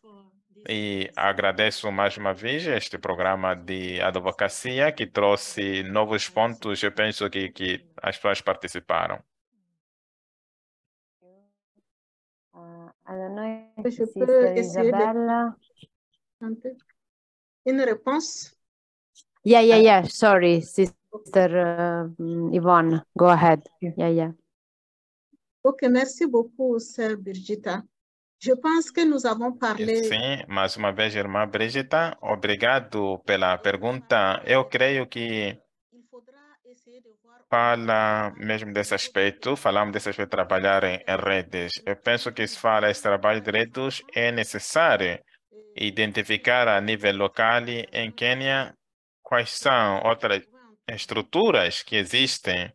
Speaker 2: e agradeço mais uma vez este programa de advocacia que trouxe novos pontos. Eu penso que, que as pessoas participaram.
Speaker 1: I don't know if
Speaker 12: Je peux
Speaker 1: Sister
Speaker 12: essayer de-
Speaker 1: Isabella.
Speaker 12: Une réponse?
Speaker 1: Yeah, yeah, yeah. Sorry, Sister uh, Yvonne. Go ahead. Yeah, yeah.
Speaker 12: Ok, merci beaucoup, Sœur Birgitta. Je pense que nous avons parlé
Speaker 2: Sim, mais uma vez, irmã Brígida, obrigado pela pergunta. Eu creio que fala mesmo desse aspecto, falamos desse aspecto de trabalhar em, em redes. Eu penso que se fala esse trabalho de redes, é necessário identificar a nível local em Quênia quais são outras estruturas que existem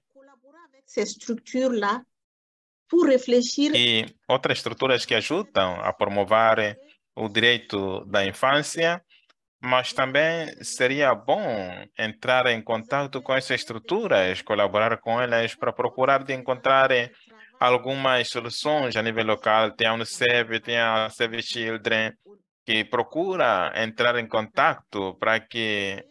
Speaker 2: e outras estruturas que ajudam a promover o direito da infância, mas também seria bom entrar em contato com essas estruturas, colaborar com elas para procurar de encontrar algumas soluções a nível local. Tem a Unicef, tem a Save Children, que procura entrar em contato para que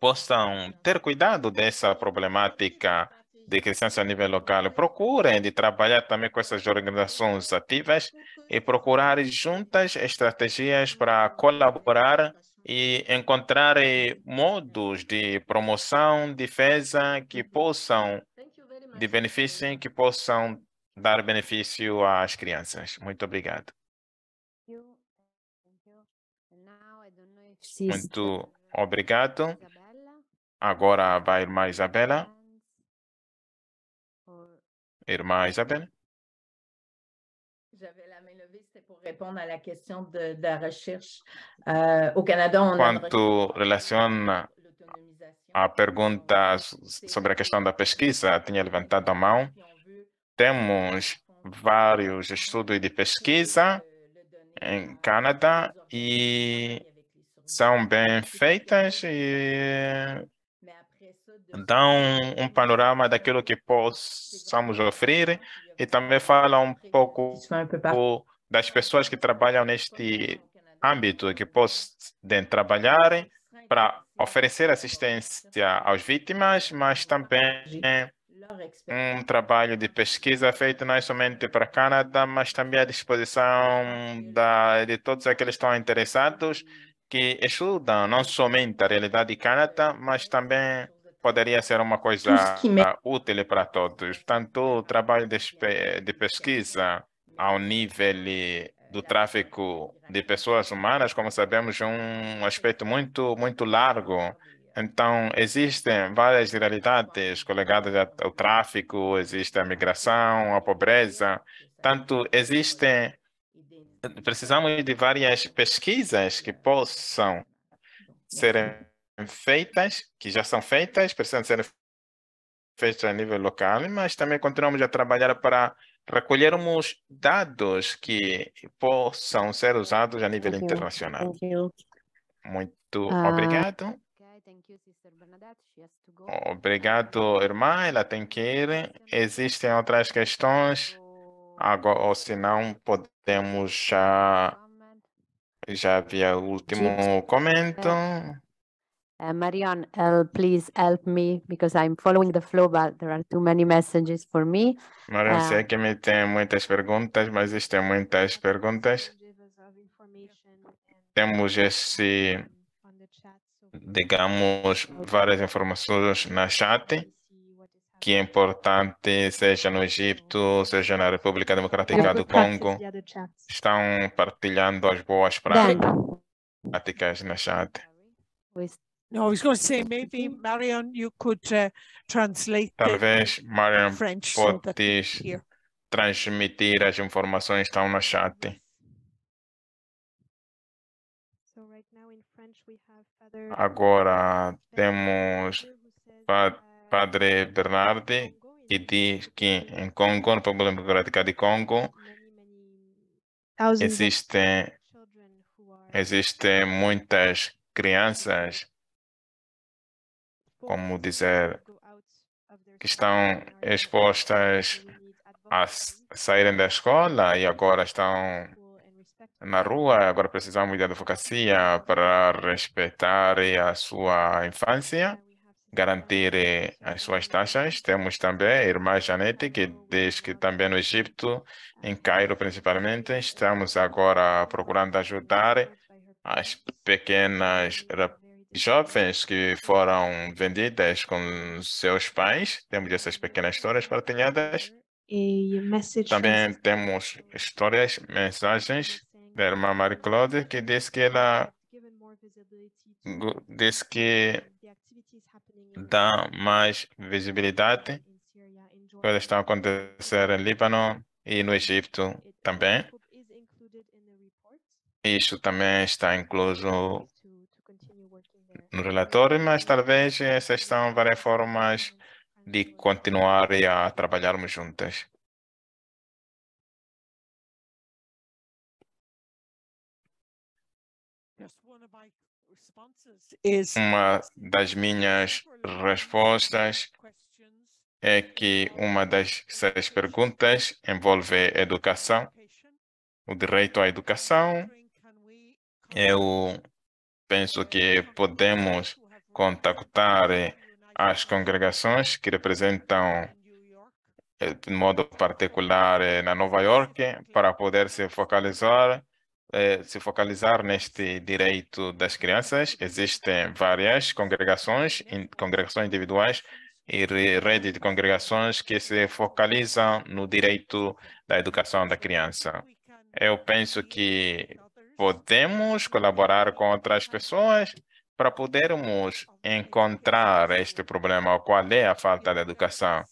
Speaker 2: possam ter cuidado dessa problemática de criança a nível local. Procurem de trabalhar também com essas organizações ativas e procurar juntas estratégias para colaborar e encontrar modos de promoção, defesa que possam, de benefício, que possam dar benefício às crianças. Muito obrigado. Muito obrigado. Agora vai a irmã Isabela. Irmã Isabela. Quanto relaciona a pergunta so- sobre a questão da pesquisa, tinha levantado a mão. Temos vários estudos de pesquisa em Canadá e são bem feitas e dão um panorama daquilo que possamos oferecer e também falam um pouco das pessoas que trabalham neste âmbito, que podem trabalhar para oferecer assistência às vítimas, mas também um trabalho de pesquisa feito não é somente para Canadá, mas também à disposição da, de todos aqueles que estão interessados que estudam não somente a realidade de Canadá, mas também poderia ser uma coisa útil para todos. Portanto, o trabalho de, de pesquisa ao nível do tráfico de pessoas humanas, como sabemos, é um aspecto muito, muito largo. Então, existem várias realidades coligadas ao tráfico, existe a migração, a pobreza. Tanto existem, precisamos de várias pesquisas que possam ser feitas, que já são feitas, precisam ser feitas a nível local, mas também continuamos a trabalhar para recolhermos dados que possam ser usados a nível
Speaker 1: Thank
Speaker 2: internacional.
Speaker 1: You.
Speaker 2: Muito
Speaker 1: Ah,
Speaker 2: obrigado. Obrigado, irmã. Ela tem que ir. Existem outras questões, agora, ou se não, podemos já. Já havia o último comento.
Speaker 1: Uh, Marion, uh, please help me because I'm following the flow, but there are too many messages for me.
Speaker 2: Mariam,
Speaker 1: Ah.
Speaker 2: sei que me tem muitas perguntas, mas existem muitas perguntas. Temos esse, digamos, várias informações na chat, que é importante, seja no Egito, seja na República Democrática do Congo, estão partilhando as boas práticas na chat.
Speaker 10: No, I was going to say maybe Marion, you could uh, translate
Speaker 2: Talvez, Mariam,
Speaker 10: French so
Speaker 2: podes
Speaker 10: hear.
Speaker 2: transmitir as informações que estão na chat. Agora temos Padre Bernardi, que diz que em Congo, na República Democrática de Congo, existem, existem muitas crianças, como dizer, que estão expostas a saírem da escola e agora estão na rua, agora precisamos de advocacia para respeitar a sua infância, garantir eh, as suas taxas. Temos também a irmã Janete, que diz que também no Egito, em Cairo principalmente, estamos agora procurando ajudar as pequenas jovens que foram vendidas com seus pais. Temos essas pequenas histórias partilhadas. Também temos histórias, mensagens da irmã Marie Claude, que diz que ela diz que dá mais visibilidade coisas estão a acontecer em Líbano e no Egito também. Isso também está incluso no relatório, mas talvez essas são várias formas de continuar a trabalharmos juntas. Uma das minhas respostas é que uma das seis perguntas envolve educação, o direito à educação. Eu penso que podemos contactar as congregações que representam eh, de modo particular eh, na Nova York para poder se focalizar eh, se focalizar neste direito das crianças. Existem várias congregações, in- congregações individuais e re- rede de congregações que se focalizam no direito da educação da criança. Eu penso que podemos colaborar com outras pessoas para podermos encontrar este problema, qual é a falta de educação.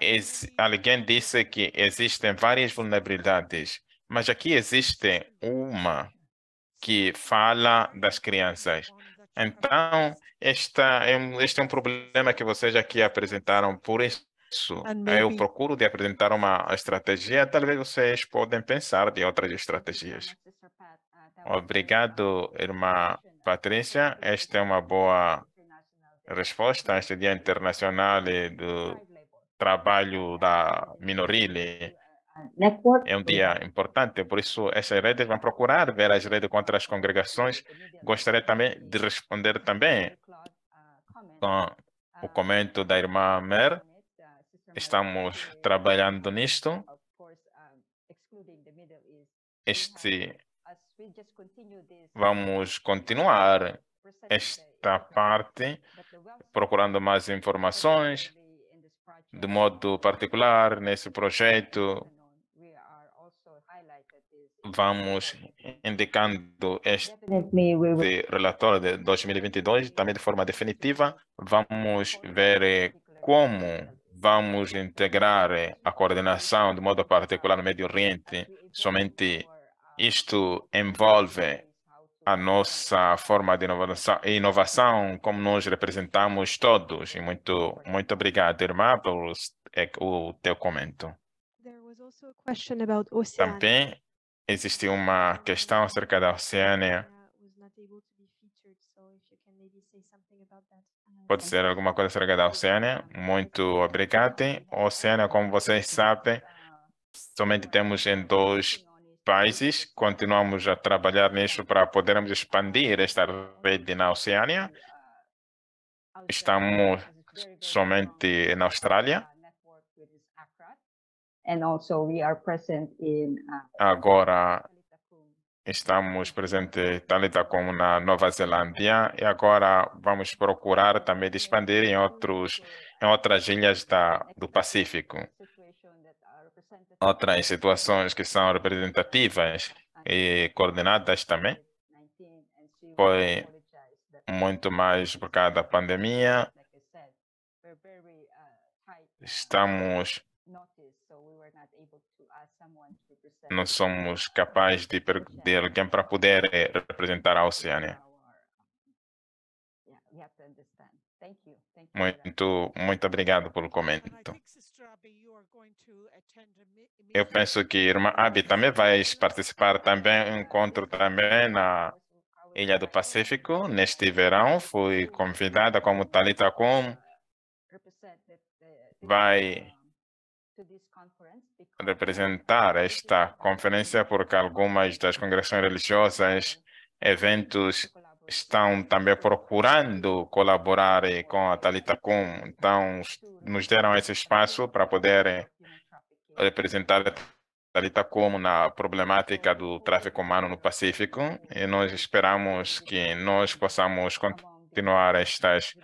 Speaker 2: Ex- alguém disse que existem várias vulnerabilidades, mas aqui existe uma que fala das crianças. Então, esta é um, este é um problema que vocês aqui apresentaram, por isso
Speaker 10: And
Speaker 2: eu procuro de apresentar uma estratégia, talvez vocês podem pensar de outras estratégias. Obrigado, irmã Patrícia. Esta é uma boa resposta este Dia Internacional do Trabalho da Minoril.
Speaker 9: Network.
Speaker 2: É um dia importante, por isso essas redes vão procurar ver as redes contra as congregações. Gostaria também de responder também com o comento da irmã Mer. Estamos trabalhando nisto. Este vamos continuar esta parte procurando mais informações de modo particular nesse projeto vamos indicando este relatório de 2022 também de forma definitiva vamos ver eh, como vamos integrar eh, a coordenação de modo particular no Médio Oriente somente isto envolve a nossa forma de inovação, inovação como nós representamos todos. E muito, muito obrigado, irmã, pelo o teu comento. Também existe uma questão acerca da Oceânia. Pode ser alguma coisa acerca da Oceânia? Muito obrigado. Oceânia, como vocês sabem, somente temos em dois países. Continuamos a trabalhar nisso para podermos expandir esta rede na Oceânia. Estamos somente na Austrália.
Speaker 9: And also we are present in, uh,
Speaker 2: Agora estamos presentes talita como na Nova Zelândia. E agora vamos procurar também expandir em outros em outras ilhas da, do Pacífico. Outras situações que são representativas e coordenadas também. Foi muito mais por causa da pandemia. Estamos não somos capazes de pedir alguém para poder representar a Oceânia. Muito, muito obrigado pelo comento. Eu penso que a irmã Abi também vai participar também um encontro também na Ilha do Pacífico neste verão. Fui convidada como Talita Com vai representar esta conferência porque algumas das congregações religiosas, eventos estão também procurando colaborar com a Talita Com. Então, nos deram esse espaço para poder representar a Talita como na problemática do tráfico humano no Pacífico e nós esperamos que nós possamos continuar estas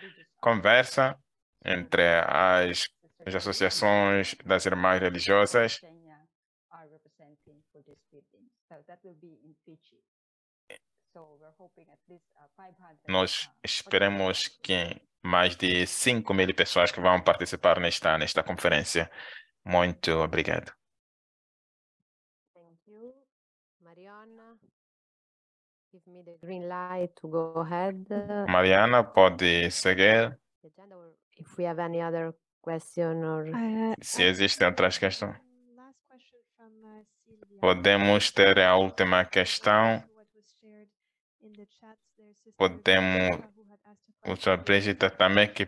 Speaker 2: conversas entre as, as associações das irmãs religiosas nós esperamos que mais de 5 mil pessoas que vão participar nesta, nesta conferência. Muito obrigado.
Speaker 1: Thank you. Mariana, give me the green light to go ahead.
Speaker 2: Mariana, pode seguir.
Speaker 1: If we have any other question or...
Speaker 2: Se existem outras questões. Podemos ter a última questão. Podemos... O Brigitte também que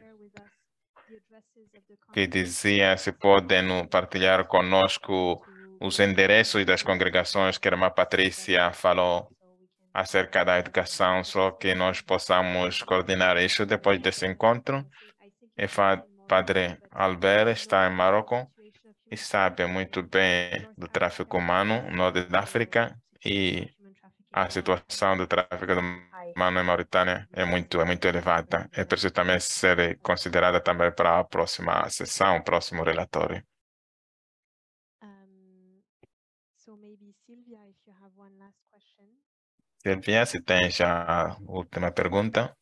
Speaker 2: que dizia se podem partilhar conosco os endereços das congregações que a irmã Patrícia falou acerca da educação, só que nós possamos coordenar isso depois desse encontro. E Padre Albert está em Marrocos e sabe muito bem do tráfico humano no norte da África e a situação do tráfico humano em Mauritânia é muito, é muito elevada. É preciso também ser considerada também para a próxima sessão, próximo relatório. Silvia, se tem já a última pergunta.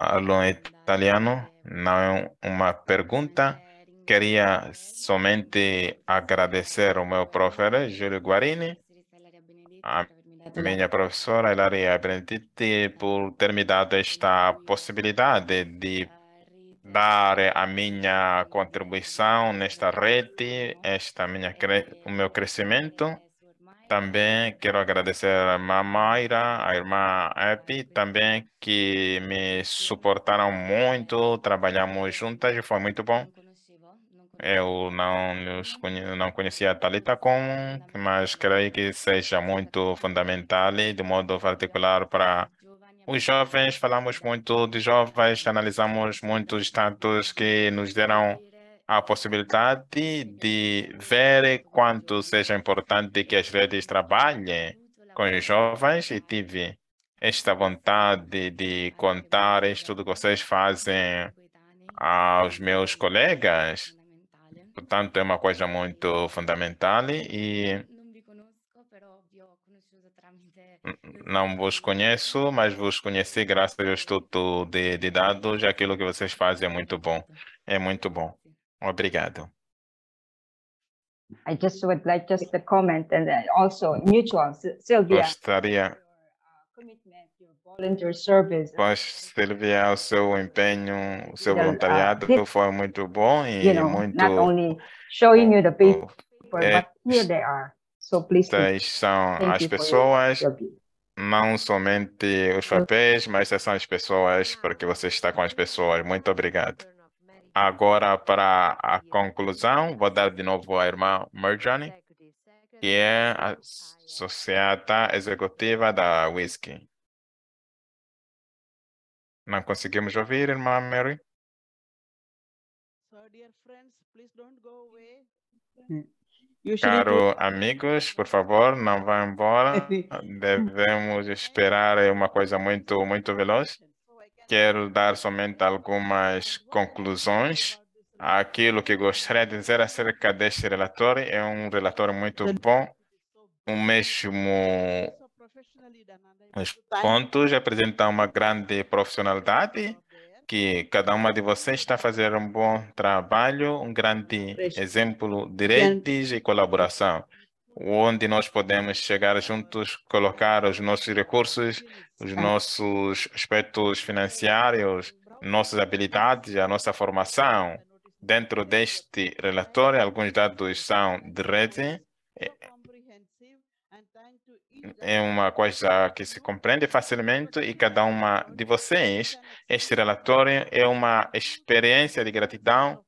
Speaker 2: Em italiano, não é uma pergunta queria somente agradecer ao meu professor Júlio Guarini, a minha professora Ilaria Beneditti, por ter me dado esta possibilidade de dar a minha contribuição nesta rede, esta minha, o meu crescimento. Também quero agradecer a irmã Mayra, a irmã Epi, também que me suportaram muito, trabalhamos juntas e foi muito bom. Eu não, os conhe- não conhecia a Thalita como, mas creio que seja muito fundamental e de modo particular para os jovens. Falamos muito de jovens, analisamos muitos status que nos deram a possibilidade de ver quanto seja importante que as redes trabalhem com os jovens e tive esta vontade de contar isto que vocês fazem aos meus colegas. Portanto, é uma coisa muito fundamental e não vos conheço, mas vos conheci graças ao estudo de, de dados. Aquilo que vocês fazem é muito bom. É muito bom. Obrigado.
Speaker 9: I just would like just to comment and then also mutual, Sylvia,
Speaker 2: Gostaria,
Speaker 9: service,
Speaker 2: pois, Silvia, o seu empenho, o seu
Speaker 9: uh,
Speaker 2: voluntariado foi muito bom
Speaker 9: you
Speaker 2: e
Speaker 9: know,
Speaker 2: muito.
Speaker 9: not only showing you the paper,
Speaker 2: é,
Speaker 9: but here they are. So please.
Speaker 2: são as
Speaker 9: you
Speaker 2: pessoas, não somente os papéis, mas são as pessoas, porque você está com as pessoas. Muito obrigado. Agora, para a conclusão, vou dar de novo à irmã Marjane, que é a associada executiva da Whisky. Não conseguimos ouvir, irmã Mary? Caro amigos, por favor, não vá embora. Devemos esperar uma coisa muito, muito veloz. Quero dar somente algumas conclusões. Aquilo que gostaria de dizer acerca deste relatório é um relatório muito bom. O mesmo os pontos apresentam uma grande profissionalidade que cada uma de vocês está fazendo um bom trabalho, um grande exemplo de redes e colaboração, onde nós podemos chegar juntos, colocar os nossos recursos, os nossos aspectos financeiros, nossas habilidades, a nossa formação. Dentro deste relatório, alguns dados são de rede, é uma coisa que se compreende facilmente e cada uma de vocês, este relatório é uma experiência de gratidão,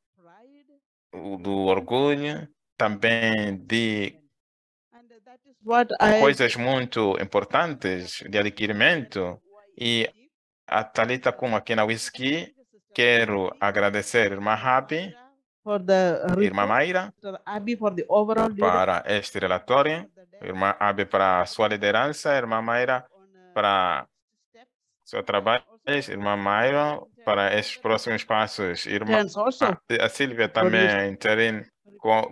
Speaker 2: do orgulho, também de coisas muito importantes de adquirimento. E a Thalita, como aqui na Whisky, quero agradecer a irmã Rabi,
Speaker 10: for the
Speaker 2: irmã Mayra, para este relatório, irmã Abe para a sua liderança, irmã Mayra para seu trabalho, irmã Mayra para esses próximos passos, irmã
Speaker 10: also.
Speaker 2: a, Silvia também interim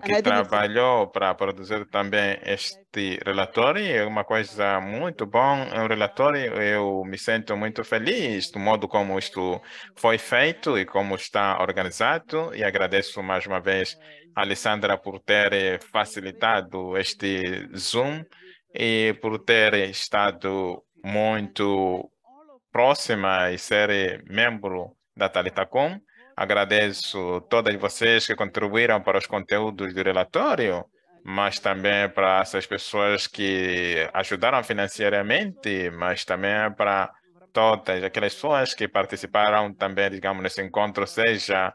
Speaker 2: que trabalhou para produzir também este relatório, é uma coisa muito bom, é um relatório, eu me sinto muito feliz do modo como isto foi feito e como está organizado e agradeço mais uma vez a Alessandra por ter facilitado este Zoom e por ter estado muito próxima e ser membro da Talitacom. Agradeço todas vocês que contribuíram para os conteúdos do relatório, mas também para essas pessoas que ajudaram financeiramente, mas também para todas aquelas pessoas que participaram também, digamos, nesse encontro, seja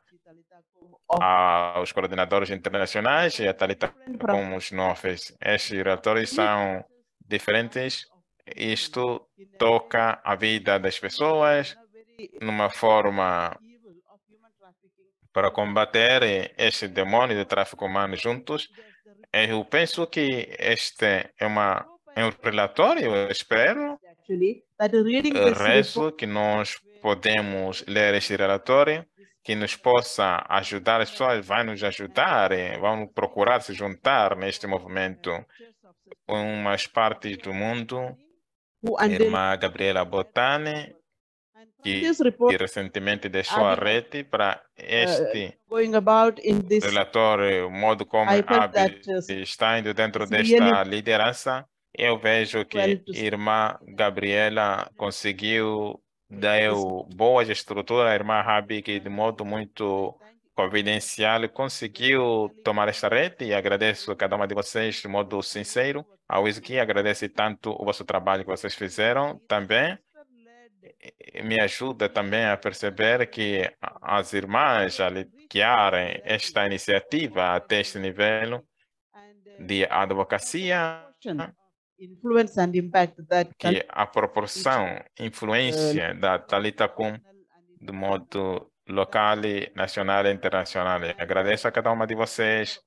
Speaker 2: aos coordenadores internacionais e a Thalita como os novos. Estes relatórios são diferentes. Isto toca a vida das pessoas numa forma para combater este demônio de tráfico humano juntos. Eu penso que este é, uma, é um relatório, eu espero, rezo que nós podemos ler este relatório, que nos possa ajudar, as pessoas vão nos ajudar, eh, vão procurar se juntar neste movimento. Umas partes do mundo, irmã Gabriela Botani, que, que recentemente deixou a rede para este
Speaker 10: about in this
Speaker 2: relatório, o modo como
Speaker 10: I
Speaker 2: a
Speaker 10: felt
Speaker 2: ABI
Speaker 10: that, uh,
Speaker 2: está indo dentro desta liderança, eu vejo que irmã Gabriela conseguiu dar boas estruturas, a irmã Rabi, que de modo muito confidencial conseguiu tomar esta rede e agradeço a cada uma de vocês de modo sincero. A Whisky agradece tanto o vosso trabalho que vocês fizeram também. Me ajuda também a perceber que as irmãs ali guiar esta iniciativa até este nível de advocacia
Speaker 13: that
Speaker 2: que a proporção, influência da Talita Kum do modo local, nacional e internacional. Agradeço a cada uma de vocês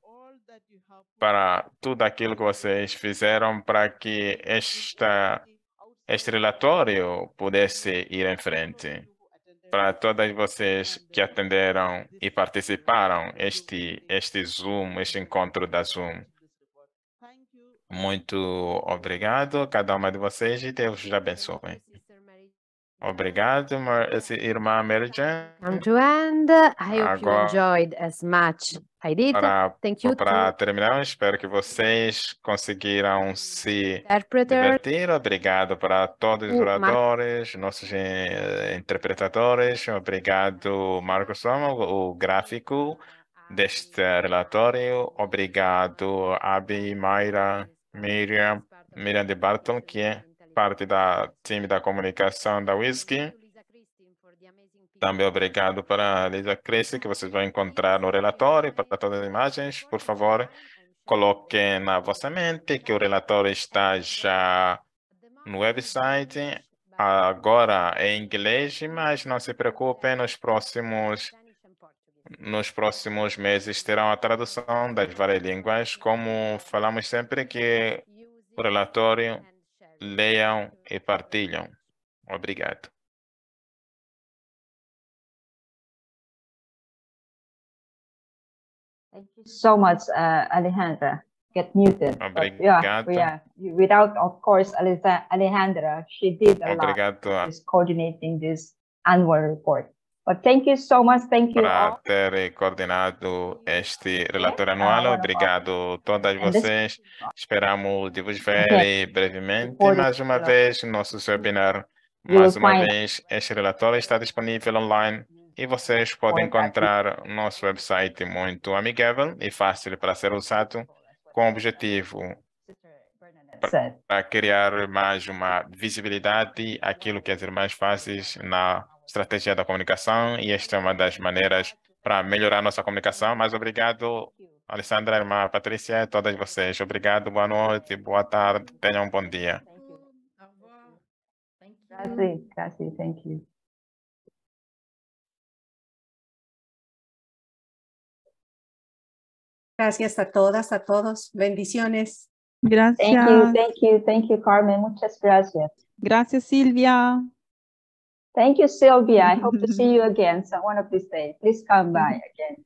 Speaker 2: para tudo aquilo que vocês fizeram para que esta, este relatório pudesse ir em frente. Para todas vocês que atenderam e participaram este este Zoom, este encontro da Zoom. Muito obrigado a cada uma de vocês e Deus os abençoe. Obrigado, irmã Mary Jane.
Speaker 1: Come to end. I hope
Speaker 2: Agora-
Speaker 1: you enjoyed as much
Speaker 2: Para,
Speaker 1: Thank you
Speaker 2: para terminar, espero que vocês conseguiram se divertir. Obrigado para todos os
Speaker 1: Mar-
Speaker 2: oradores, nossos eh, interpretadores. Obrigado, Marcos Soma, o o gráfico deste relatório. Obrigado, Abi, Mayra, Miriam, Miriam de Barton, que é parte da time da comunicação da Whisky. Também obrigado para a Lisa Cresce, que vocês vão encontrar no relatório, para todas as imagens. Por favor, coloquem na vossa mente que o relatório está já no website. Agora é em inglês, mas não se preocupem, nos próximos, nos próximos meses terão a tradução das várias línguas. Como falamos sempre que o relatório leiam e partilham. Obrigado.
Speaker 9: Thank you so much, uh, Alejandra. Get muted. Yeah, yeah. Without, of course, Alejandra, she did a lot.
Speaker 2: Obrigado a-
Speaker 9: She's coordinating this annual report. But thank you so much. Thank you
Speaker 2: para
Speaker 9: all.
Speaker 2: ter coordenado este relatório anual. Obrigado a todas vocês. Esperamos de vos ver brevemente. Mais uma vez, nosso webinar. Mais uma vez, este relatório está disponível online e vocês podem encontrar nosso website muito amigável e fácil para ser usado com o objetivo para criar mais uma visibilidade aquilo que as irmãs fazem na estratégia da comunicação e esta é uma das maneiras para melhorar nossa comunicação. Mas obrigado, Alessandra, irmã Patrícia, todas vocês. Obrigado, boa noite, boa tarde, tenham um bom dia.
Speaker 9: Gracias. Thank you.
Speaker 14: Gracias a todas, a todos. Bendiciones.
Speaker 3: Gracias.
Speaker 9: Thank you, thank you, thank you, Carmen. Muchas gracias.
Speaker 3: Gracias, Silvia.
Speaker 9: Thank you, Sylvia. I hope to see you again so one of these days. Please come by again.